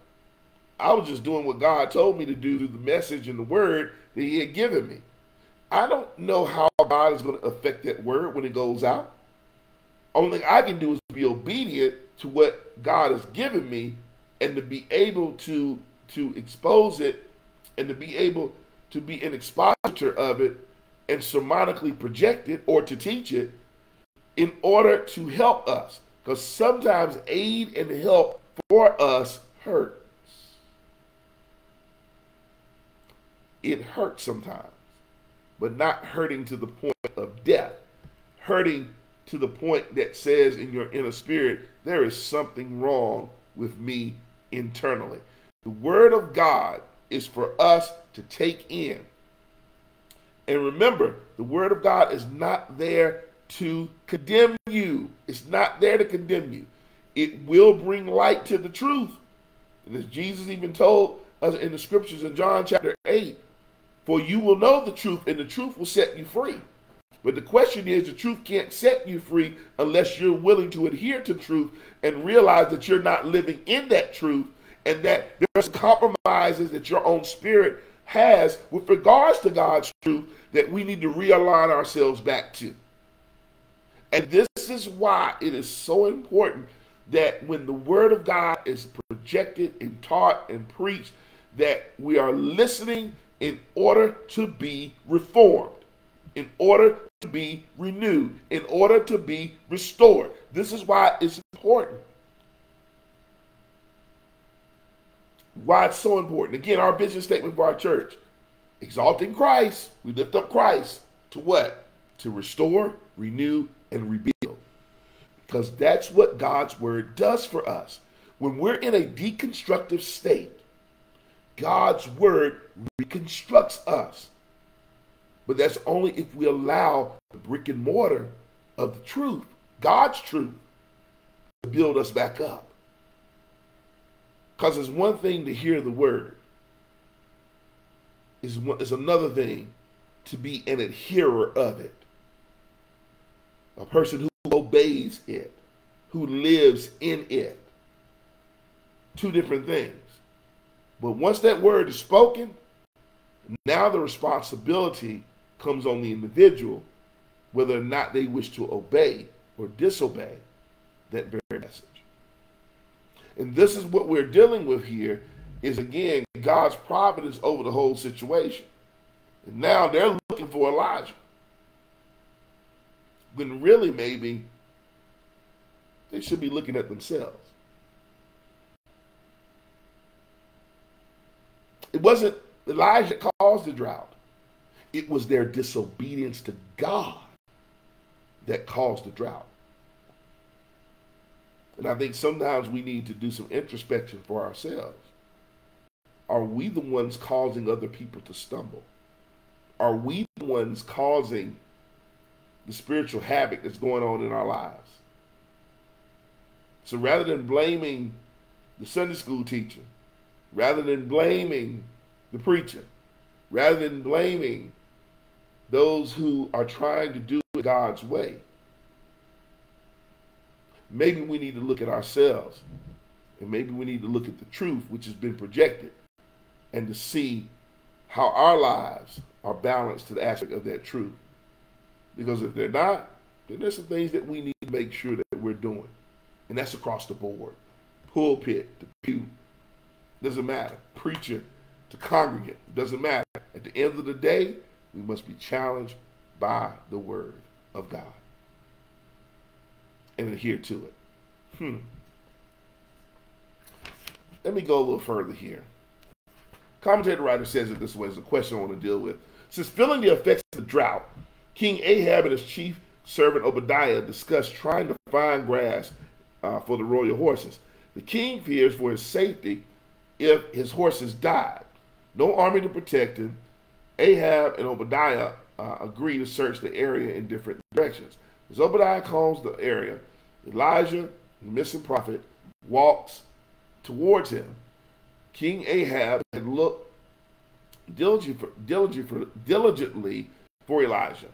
I was just doing what God told me to do through the message and the word that He had given me. I don't know how God is going to affect that word when it goes out. Only thing I can do is be obedient to what God has given me and to be able to to expose it and to be able to be an expositor of it and sermonically project it or to teach it in order to help us. Because sometimes aid and help for us hurts. It hurts sometimes, but not hurting to the point of death. Hurting to the point that says in your inner spirit, there is something wrong with me internally. The Word of God is for us to take in and remember, the word of God is not there to condemn you. It's not there to condemn you. It will bring light to the truth. And as Jesus even told us in the scriptures in John chapter 8, for you will know the truth, and the truth will set you free. But the question is, the truth can't set you free unless you're willing to adhere to truth and realize that you're not living in that truth and that there's compromises that your own spirit has with regards to God's truth that we need to realign ourselves back to. And this is why it is so important that when the word of God is projected and taught and preached, that we are listening in order to be reformed, in order to be renewed, in order to be restored. This is why it's important. Why it's so important. Again, our vision statement for our church exalting Christ, we lift up Christ to what? To restore, renew, and rebuild. because that's what God's word does for us. When we're in a deconstructive state, God's word reconstructs us. But that's only if we allow the brick and mortar of the truth, God's truth, to build us back up. Because it's one thing to hear the word, it's, one, it's another thing to be an adherer of it. A person who obeys it, who lives in it. Two different things. But once that word is spoken, now the responsibility comes on the individual whether or not they wish to obey or disobey that very message. And this is what we're dealing with here is again God's providence over the whole situation. And now they're looking for Elijah. When really maybe they should be looking at themselves. It wasn't Elijah caused the drought. It was their disobedience to God that caused the drought. And I think sometimes we need to do some introspection for ourselves. Are we the ones causing other people to stumble? Are we the ones causing the spiritual havoc that's going on in our lives? So rather than blaming the Sunday school teacher, rather than blaming the preacher, rather than blaming those who are trying to do it God's way, maybe we need to look at ourselves and maybe we need to look at the truth which has been projected and to see how our lives are balanced to the aspect of that truth. Because if they're not, then there's some things that we need to make sure that we're doing. And that's across the board. Pulpit to pew. Doesn't matter. Preacher to congregate. Doesn't matter. At the end of the day, we must be challenged by the word of God. And adhere to it. Hmm. Let me go a little further here. Commentator writer says it this way is a question I want to deal with. Since feeling the effects of the drought, King Ahab and his chief servant Obadiah discussed trying to find grass uh, for the royal horses. The king fears for his safety if his horses died. No army to protect him. Ahab and Obadiah uh, agree to search the area in different directions. As Obadiah combs the area, Elijah, the missing prophet, walks towards him. King Ahab had looked diligently for Elijah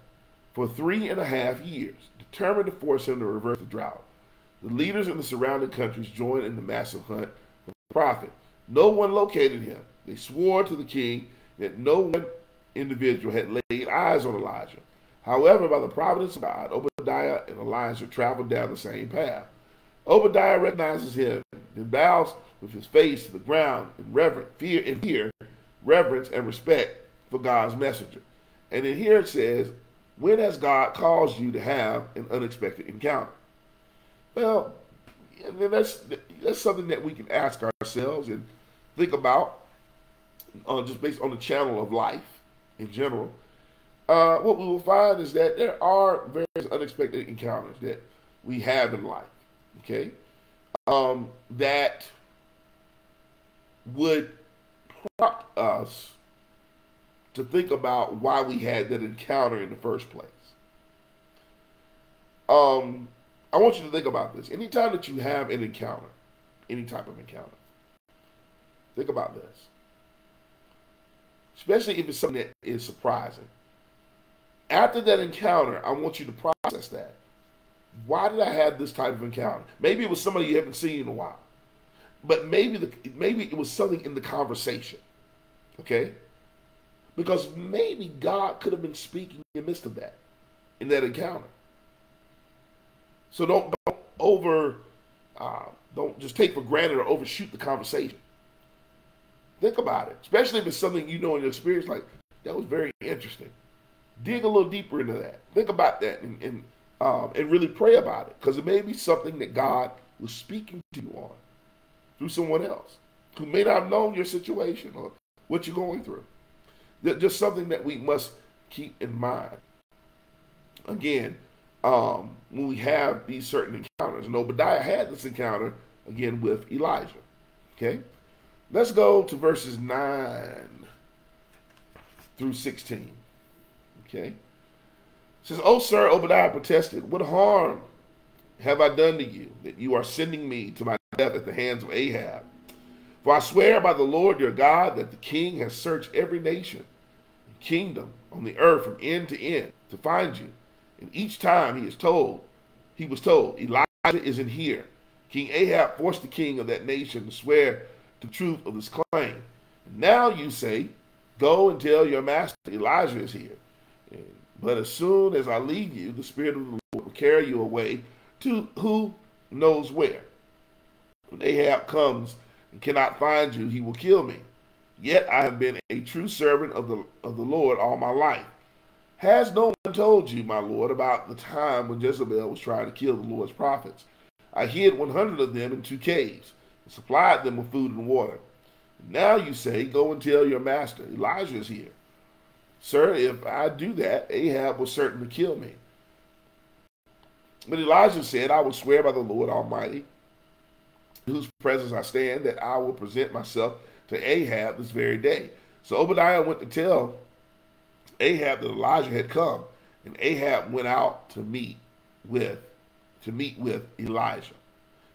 for three and a half years, determined to force him to reverse the drought. The leaders in the surrounding countries joined in the massive hunt for the prophet. No one located him. They swore to the king that no one individual had laid eyes on Elijah. However, by the providence of God, Obadiah and Elijah traveled down the same path. Obadiah recognizes him and bows with his face to the ground in reverent fear and fear, reverence and respect for God's messenger. And in here it says, When has God caused you to have an unexpected encounter? Well, that's that's something that we can ask ourselves and think about, uh, just based on the channel of life in general. Uh, what we will find is that there are various unexpected encounters that we have in life. Okay, um, that would prompt us to think about why we had that encounter in the first place. Um, I want you to think about this. Anytime that you have an encounter, any type of encounter, think about this. Especially if it's something that is surprising. After that encounter, I want you to process that. Why did I have this type of encounter? Maybe it was somebody you haven't seen in a while. But maybe the maybe it was something in the conversation. Okay? Because maybe God could have been speaking in the midst of that, in that encounter. So don't, don't over, uh, don't just take for granted or overshoot the conversation. Think about it, especially if it's something you know in your experience. Like that was very interesting. Dig a little deeper into that. Think about that and and, um, and really pray about it because it may be something that God was speaking to you on through someone else who may not have known your situation or what you're going through. Just something that we must keep in mind. Again, um, when we have these certain encounters. And Obadiah had this encounter again with Elijah. Okay? Let's go to verses 9 through 16. Okay? Says, Oh, sir, Obadiah protested, What harm have I done to you that you are sending me to my death at the hands of Ahab? For I swear by the Lord your God that the king has searched every nation and kingdom on the earth from end to end to find you. And each time he is told, he was told, Elijah isn't here. King Ahab forced the king of that nation to swear the truth of his claim. Now you say, Go and tell your master Elijah is here. But as soon as I leave you, the Spirit of the Lord will carry you away to who knows where. When Ahab comes and cannot find you, he will kill me. Yet I have been a true servant of the of the Lord all my life. Has no one told you, my Lord, about the time when Jezebel was trying to kill the Lord's prophets? I hid 100 of them in two caves and supplied them with food and water. Now you say, Go and tell your master, Elijah is here. Sir, if I do that, Ahab will certainly kill me. But Elijah said, I will swear by the Lord Almighty, in whose presence I stand, that I will present myself to Ahab this very day. So Obadiah went to tell Ahab that Elijah had come, and Ahab went out to meet with to meet with Elijah.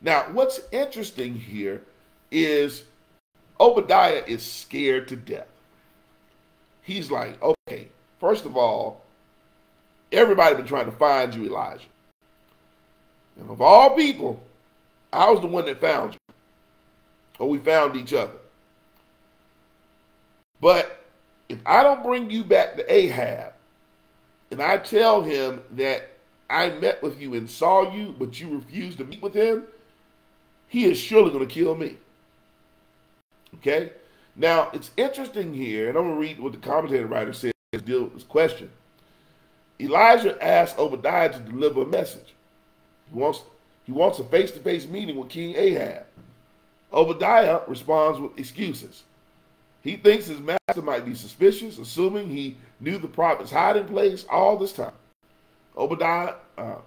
Now, what's interesting here is Obadiah is scared to death. He's like, okay, first of all, everybody been trying to find you, Elijah. And of all people, I was the one that found you. Or we found each other. But if I don't bring you back to Ahab, and I tell him that I met with you and saw you, but you refused to meet with him, he is surely going to kill me. Okay? Now, it's interesting here, and I'm going to read what the commentator writer says this question. Elijah asked Obadiah to deliver a message. He wants, he wants a face to face meeting with King Ahab. Obadiah responds with excuses. He thinks his master might be suspicious, assuming he knew the prophet's hiding place all this time. Obadiah uh,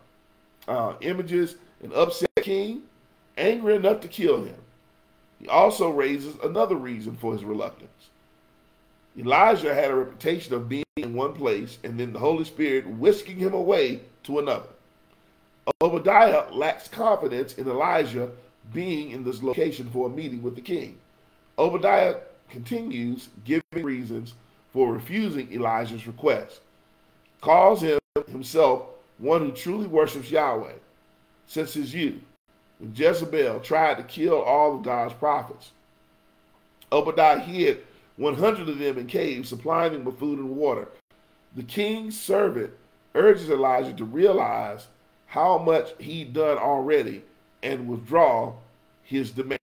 uh, images an upset king, angry enough to kill him. He also raises another reason for his reluctance. Elijah had a reputation of being in one place and then the Holy Spirit whisking him away to another. Obadiah lacks confidence in Elijah being in this location for a meeting with the king. Obadiah continues giving reasons for refusing Elijah's request. Calls him himself one who truly worships Yahweh since his youth when Jezebel tried to kill all of God's prophets. Obadiah hid 100 of them in caves, supplying them with food and water. The king's servant urges Elijah to realize how much he'd done already and withdraw his demand.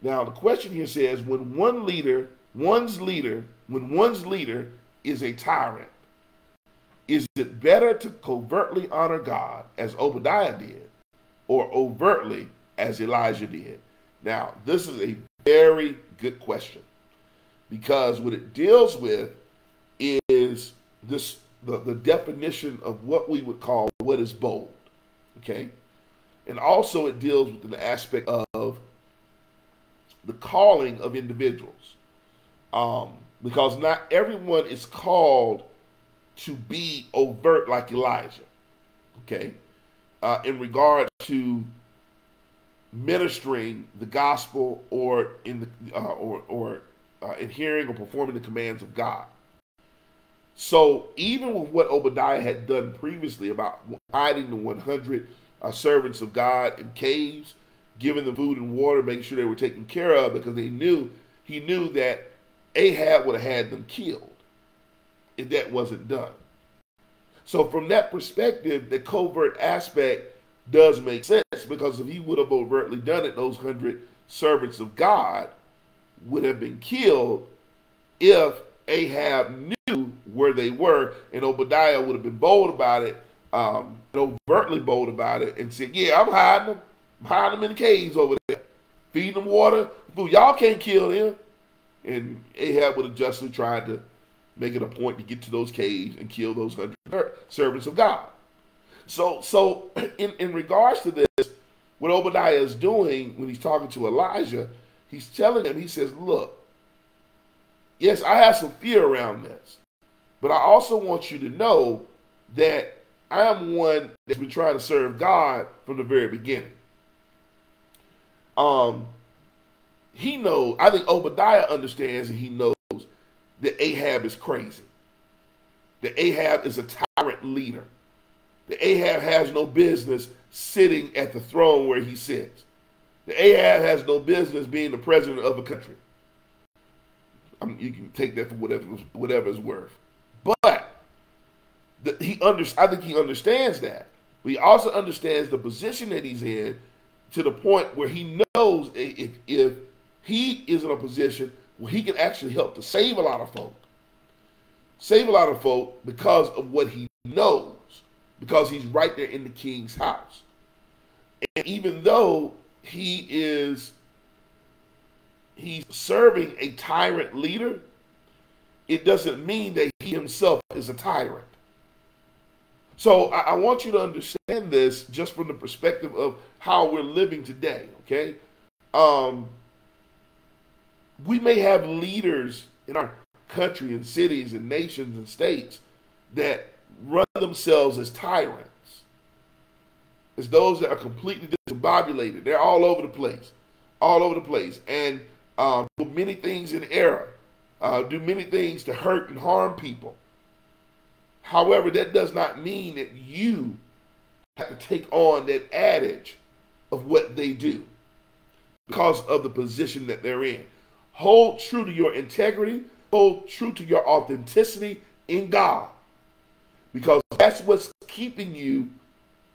Now, the question here says when one leader, one's leader, when one's leader is a tyrant, is it better to covertly honor God as Obadiah did or overtly as Elijah did? Now, this is a very good question because what it deals with is this the, the definition of what we would call what is bold. Okay? And also it deals with an aspect of the calling of individuals. Um, because not everyone is called to be overt like Elijah. Okay? Uh, in regard to ministering the gospel or in the uh, or or uh, adhering or performing the commands of God. So even with what Obadiah had done previously about hiding the 100 uh, servants of God in caves, giving them food and water, making sure they were taken care of, because they knew he knew that Ahab would have had them killed if that wasn't done. So from that perspective, the covert aspect does make sense because if he would have overtly done it, those hundred servants of God would have been killed if Ahab knew where they were, and Obadiah would have been bold about it, um, overtly bold about it, and said, "Yeah, I'm hiding them, I'm hiding them in the caves over there, feeding them water. Food. Y'all can't kill them." And Ahab would have justly tried to make it a point to get to those caves and kill those hundred servants of God. So, so in, in regards to this, what Obadiah is doing when he's talking to Elijah, he's telling him, he says, Look, yes, I have some fear around this, but I also want you to know that I am one that's been trying to serve God from the very beginning. Um, he knows, I think Obadiah understands and he knows that Ahab is crazy. That Ahab is a tyrant leader. That Ahab has no business sitting at the throne where he sits. That Ahab has no business being the president of a country. I mean, you can take that for whatever whatever it's worth. But the, he under, I think he understands that. But he also understands the position that he's in to the point where he knows if, if he is in a position where he can actually help to save a lot of folk. Save a lot of folk because of what he knows, because he's right there in the king's house. And even though he is he's serving a tyrant leader, it doesn't mean that he himself is a tyrant. So I, I, want you to understand this just from the perspective of how we're living today. Okay, um, we may have leaders in our country and cities and nations and states that run themselves as tyrants, as those that are completely discombobulated. They're all over the place, all over the place, and uh, do many things in error, uh, do many things to hurt and harm people. However, that does not mean that you have to take on that adage of what they do because of the position that they're in. Hold true to your integrity, hold true to your authenticity in God. Because that's what's keeping you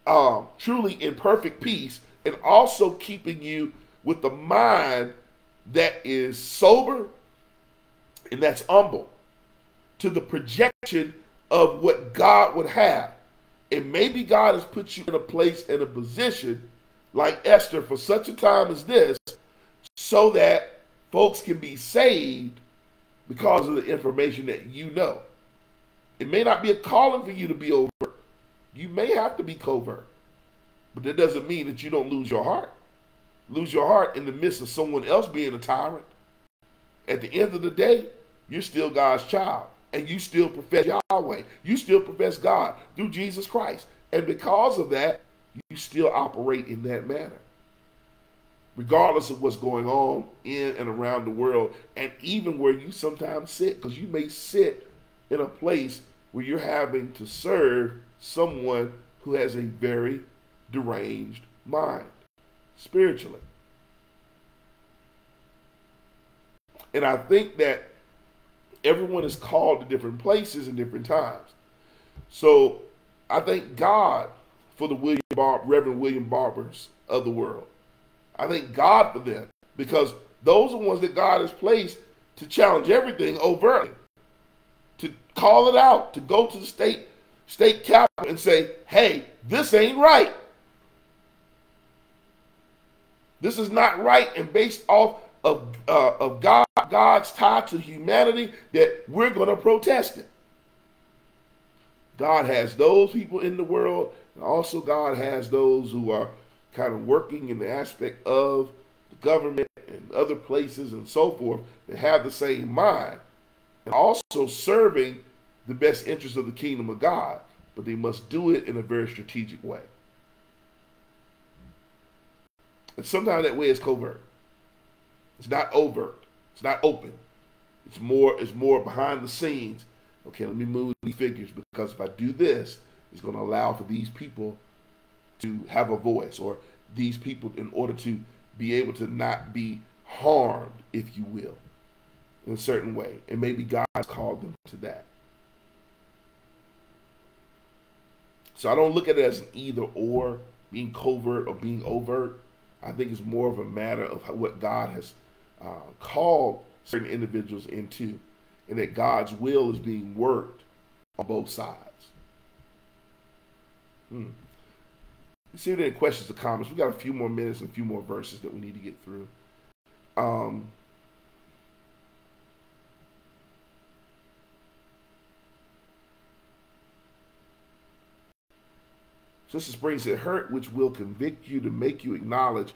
um, truly in perfect peace and also keeping you with the mind that is sober and that's humble to the projection of what God would have. And maybe God has put you in a place and a position like Esther for such a time as this so that folks can be saved because of the information that you know. It may not be a calling for you to be overt. You may have to be covert. But that doesn't mean that you don't lose your heart. Lose your heart in the midst of someone else being a tyrant. At the end of the day, you're still God's child. And you still profess Yahweh. You still profess God through Jesus Christ. And because of that, you still operate in that manner regardless of what's going on in and around the world, and even where you sometimes sit, because you may sit in a place where you're having to serve someone who has a very deranged mind spiritually. And I think that everyone is called to different places and different times. So I thank God for the William Bar- Reverend William Barbers of the world. I thank God for them because those are the ones that God has placed to challenge everything overtly, to call it out, to go to the state state capitol and say, "Hey, this ain't right. This is not right," and based off of uh, of God God's tie to humanity, that we're going to protest it. God has those people in the world, and also God has those who are kind of working in the aspect of the government and other places and so forth that have the same mind and also serving the best interest of the kingdom of God, but they must do it in a very strategic way. And sometimes that way is covert. It's not overt. It's not open. It's more, it's more behind the scenes. Okay, let me move these figures because if I do this, it's going to allow for these people to have a voice or these people in order to be able to not be harmed, if you will, in a certain way. And maybe God has called them to that. So I don't look at it as an either or, being covert or being overt. I think it's more of a matter of what God has uh, called certain individuals into, and that God's will is being worked on both sides. Hmm. Let's see if there are questions or comments. We got a few more minutes and a few more verses that we need to get through. Um, Sister Spring said, hurt which will convict you to make you acknowledge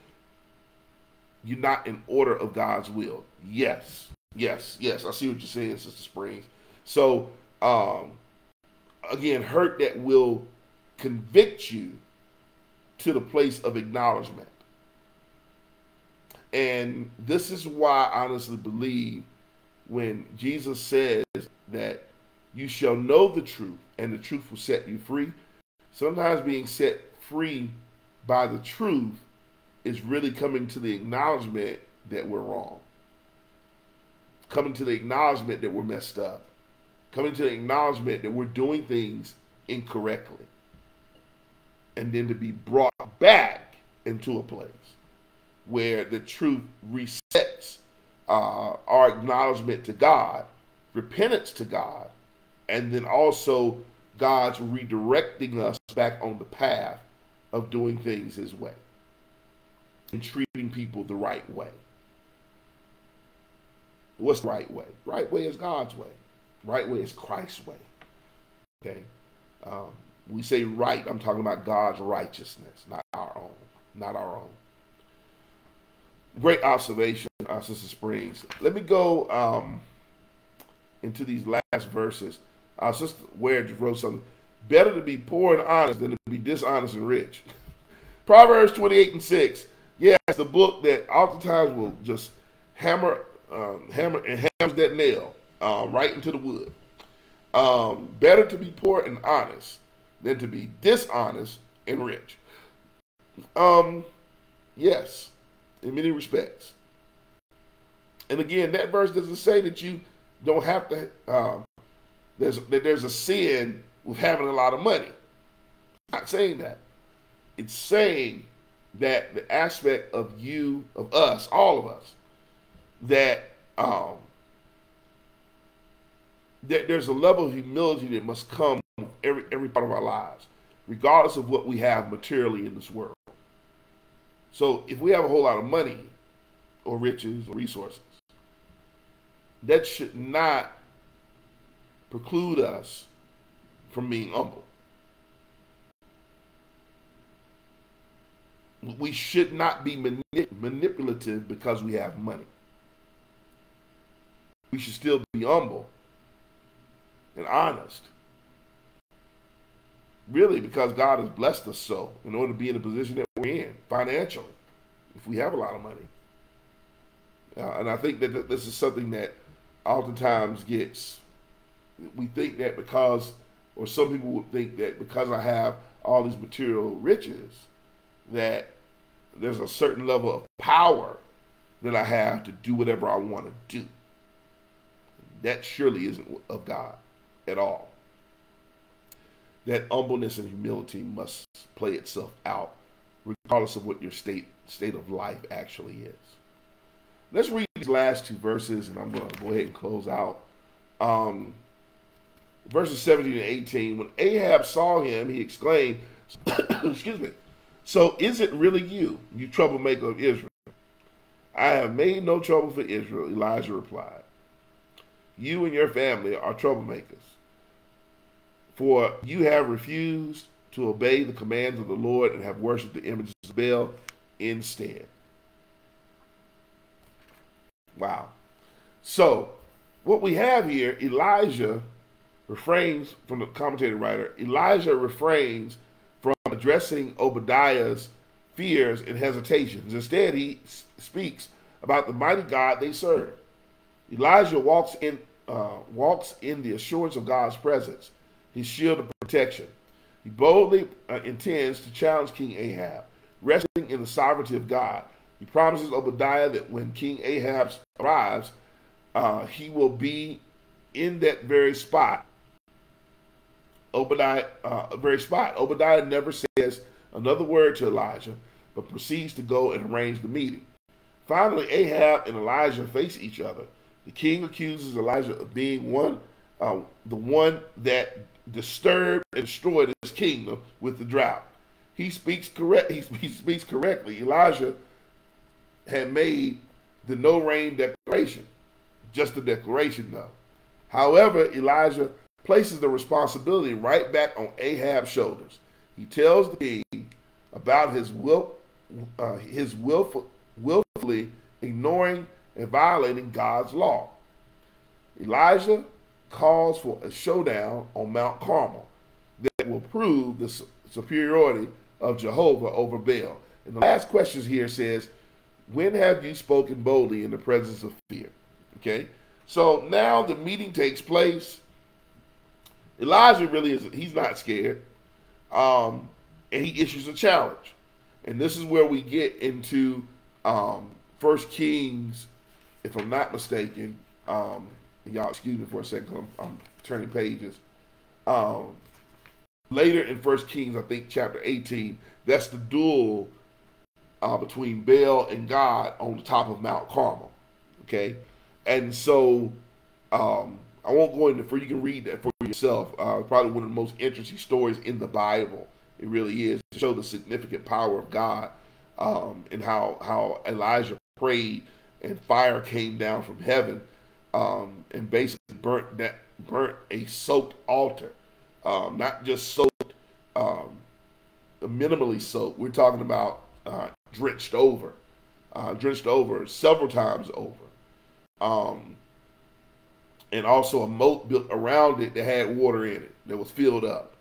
you're not in order of God's will. Yes, yes, yes. I see what you're saying, Sister Springs. So, um, again, hurt that will convict you to the place of acknowledgement. And this is why I honestly believe when Jesus says that you shall know the truth and the truth will set you free, sometimes being set free by the truth is really coming to the acknowledgement that we're wrong. Coming to the acknowledgement that we're messed up. Coming to the acknowledgement that we're doing things incorrectly. And then to be brought back into a place where the truth resets uh, our acknowledgement to God, repentance to God, and then also God's redirecting us back on the path of doing things His way and treating people the right way. What's the right way? Right way is God's way. Right way is Christ's way. Okay? Um, we say right, I'm talking about God's righteousness, not our own. Not our own. Great observation, uh, Sister Springs. Let me go um, into these last verses. Our sister Ware just wrote something. Better to be poor and honest than to be dishonest and rich. Proverbs 28 and 6. Yeah, it's the book that oftentimes will just hammer, um, hammer and hammers that nail uh, right into the wood. Um, better to be poor and honest than to be dishonest and rich. Um, yes, in many respects. And again, that verse doesn't say that you don't have to. Um, there's that there's a sin with having a lot of money. I'm not saying that. It's saying that the aspect of you, of us, all of us, that um, that there's a level of humility that must come every every part of our lives, regardless of what we have materially in this world. So if we have a whole lot of money or riches or resources, that should not preclude us from being humble. we should not be manipulative because we have money. We should still be humble and honest. Really, because God has blessed us so in order to be in the position that we're in financially, if we have a lot of money. Uh, and I think that this is something that oftentimes gets, we think that because, or some people would think that because I have all these material riches, that there's a certain level of power that I have to do whatever I want to do. That surely isn't of God at all. That humbleness and humility must play itself out, regardless of what your state state of life actually is. Let's read these last two verses, and I'm going to go ahead and close out. Um, verses 17 and 18. When Ahab saw him, he exclaimed, Excuse me. So is it really you, you troublemaker of Israel? I have made no trouble for Israel, Elijah replied. You and your family are troublemakers, for you have refused to obey the commands of the Lord and have worshipped the images of Baal instead. Wow. So, what we have here, Elijah refrains from the commentator writer, Elijah refrains from addressing Obadiah's fears and hesitations. Instead, he speaks about the mighty God they serve. Elijah walks in uh, walks in the assurance of God's presence, his shield of protection. He boldly uh, intends to challenge King Ahab, resting in the sovereignty of God. He promises Obadiah that when King Ahab arrives, uh, he will be in that very spot Obadiah, uh, very spot. Obadiah never says another word to Elijah, but proceeds to go and arrange the meeting. Finally, Ahab and Elijah face each other. The king accuses Elijah of being one, uh, the one that disturbed and destroyed his kingdom with the drought. He speaks correct. He, he speaks correctly. Elijah had made the no rain declaration, just a declaration though. However, Elijah places the responsibility right back on Ahab's shoulders. He tells the king about his will, uh, his willful, willfully ignoring and violating God's law. Elijah calls for a showdown on Mount Carmel that will prove the superiority of Jehovah over Baal. And the last question here says, When have you spoken boldly in the presence of fear? Okay, so now the meeting takes place. Elijah really is, he's not scared. Um, and he issues a challenge. And this is where we get into um, First Kings, if I'm not mistaken. Um, y'all excuse me for a second, I'm, I'm turning pages. Um, later in First Kings, I think chapter 18, that's the duel uh, between Baal and God on the top of Mount Carmel. Okay, and so um, I won't go into for you can read that for yourself. Uh, probably one of the most interesting stories in the Bible. It really is to show the significant power of God um, and how how Elijah prayed and fire came down from heaven um, and basically burnt that burnt a soaked altar, um, not just soaked, um, minimally soaked. We're talking about uh, drenched over, uh, drenched over several times over, um, and also a moat built around it that had water in it that was filled up,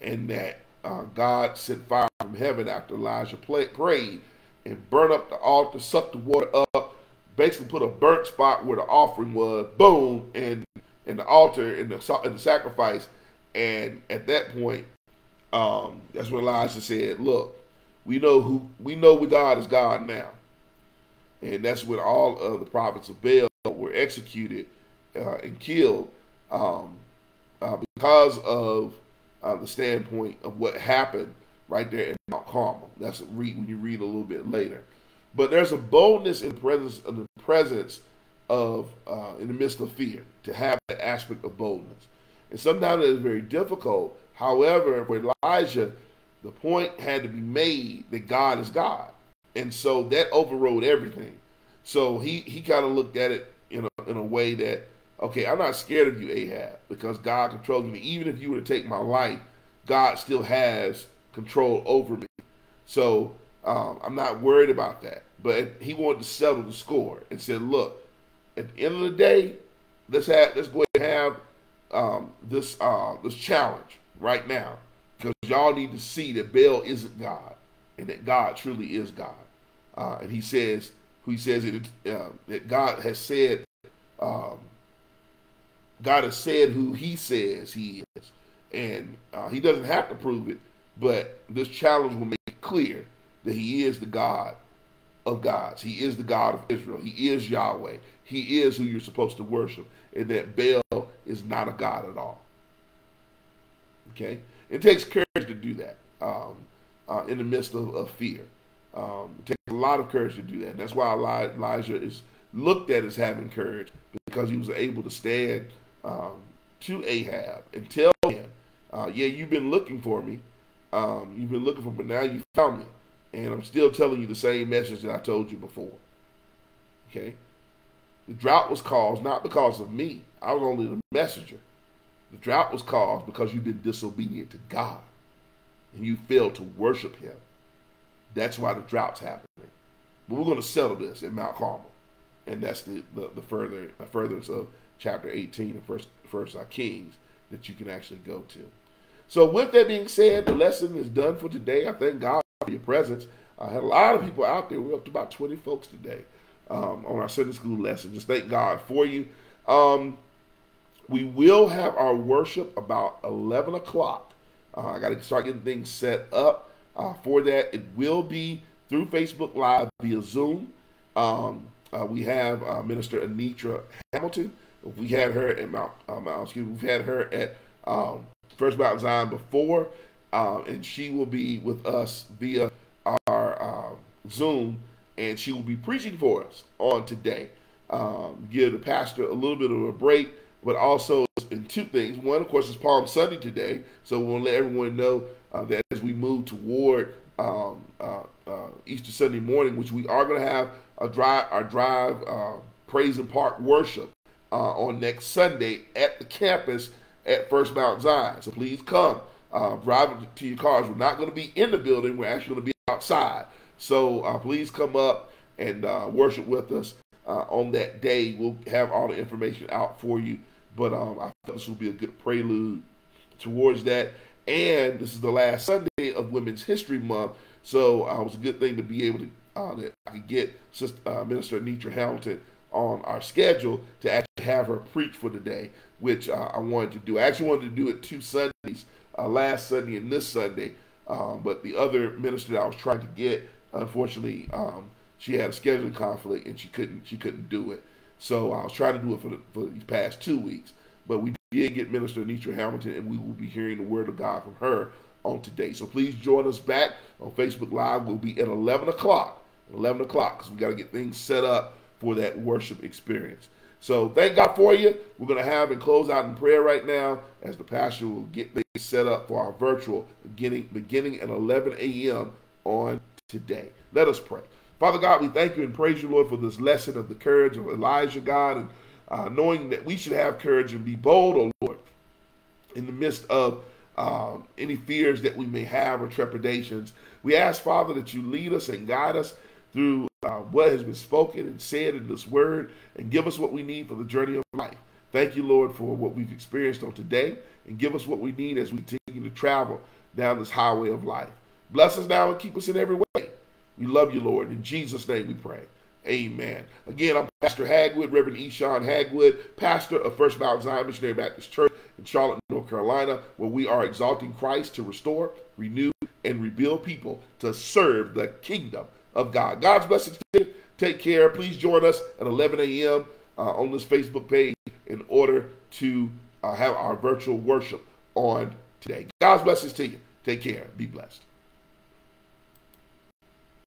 and that uh, God sent fire from heaven after Elijah prayed and burned up the altar, sucked the water up, basically put a burnt spot where the offering was, boom, and and the altar and the and the sacrifice, and at that point, um, that's when Elijah said, "Look, we know who we know we God is God now," and that's when all of the prophets of Baal were executed uh, and killed um, uh, because of uh, the standpoint of what happened right there in Mount Carmel. That's read when you read a little bit later. But there's a boldness in the presence of the presence of uh, in the midst of fear to have that aspect of boldness. And sometimes it is very difficult. However, for Elijah, the point had to be made that God is God. And so that overrode everything. So he, he kind of looked at it in a, in a way that, okay, I'm not scared of you, Ahab, because God controls me. Even if you were to take my life, God still has control over me. So um, I'm not worried about that. But he wanted to settle the score and said, look, at the end of the day, let's have let's go ahead and have um, this uh, this challenge right now because y'all need to see that Baal isn't God and that God truly is God. Uh, and he says, who he says it, uh, that God has said, um, God has said who He says He is, and uh, He doesn't have to prove it, but this challenge will make it clear that He is the God of gods. He is the God of Israel. He is Yahweh. He is who you're supposed to worship, and that Baal is not a God at all. Okay? It takes courage to do that um, uh, in the midst of, of fear. Um, it takes a lot of courage to do that. That's why Elijah is looked at as having courage because he was able to stand um, to Ahab and tell him, uh, "Yeah, you've been looking for me. Um, you've been looking for me, but now you found me." And I'm still telling you the same message that I told you before. Okay? The drought was caused not because of me. I was only the messenger. The drought was caused because you've been disobedient to God and you failed to worship him. That's why the drought's happening. But we're going to settle this in Mount Carmel. And that's the, the, the further the furtherance of chapter 18 of First, First Kings that you can actually go to. So with that being said, the lesson is done for today. I thank God for your presence. I had a lot of people out there. We're up to about 20 folks today um, on our Sunday school lesson. Just thank God for you. Um, we will have our worship about 11 o'clock. Uh, I got to start getting things set up uh, for that. It will be through Facebook Live via Zoom. Um, uh, we have uh, Minister Anitra Hamilton. We had her at Mount, uh, Mount excuse me, we've had her at um, First Mount Zion before. Uh, and she will be with us via our uh, Zoom, and she will be preaching for us on today. Um, give the pastor a little bit of a break, but also in two things. One, of course, is Palm Sunday today, so we want to let everyone know uh, that as we move toward um, uh, uh, Easter Sunday morning, which we are going to have a drive, our drive uh, praise and park worship on next Sunday at the campus at First Mount Zion. So please come. uh, to your cars. We're not going to be in the building. We're actually going to be outside. So uh, please come up and uh, worship with us uh, on that day. We'll have all the information out for you. But um, I thought this will be a good prelude towards that. And this is the last Sunday of Women's History Month. So uh, it was a good thing to be able to, uh, that I could get Sister, uh, Minister Anitra Hamilton on our schedule to actually have her preach for the day, which uh, I wanted to do. I actually wanted to do it two Sundays, uh, last Sunday and this Sunday. Um, but the other minister that I was trying to get, unfortunately, um, she had a scheduling conflict and she couldn't she couldn't do it. So I was trying to do it for, the, for these past two weeks. But we did get Minister Anitra Hamilton, and we will be hearing the word of God from her on today. So please join us back on Facebook Live. We'll be at 11 o'clock. 11 o'clock because we got to get things set up for that worship experience. So thank God for you. We're going to have and close out in prayer right now as the pastor will get things set up for our virtual beginning beginning at 11 a.m. on today. Let us pray. Father God, we thank you and praise you, Lord, for this lesson of the courage of Elijah, God, and uh, knowing that we should have courage and be bold, oh Lord, in the midst of um, any fears that we may have or trepidations. We ask, Father, that you lead us and guide us through uh, what has been spoken and said in this word and give us what we need for the journey of life. Thank you, Lord, for what we've experienced on today and give us what we need as we continue to travel down this highway of life. Bless us now and keep us in every way. We love you, Lord. In Jesus' name we pray. Amen. Again, I'm Pastor Hagwood, Reverend Eshawn Hagwood, pastor of First Mount Zion Missionary Baptist Church in Charlotte, North Carolina, where we are exalting Christ to restore, renew, and rebuild people to serve the kingdom of God. God's blessings to you. Take care. Please join us at 11 a.m. Uh, on this Facebook page in order to uh, have our virtual worship on today. God's blessings to you. Take care. Be blessed.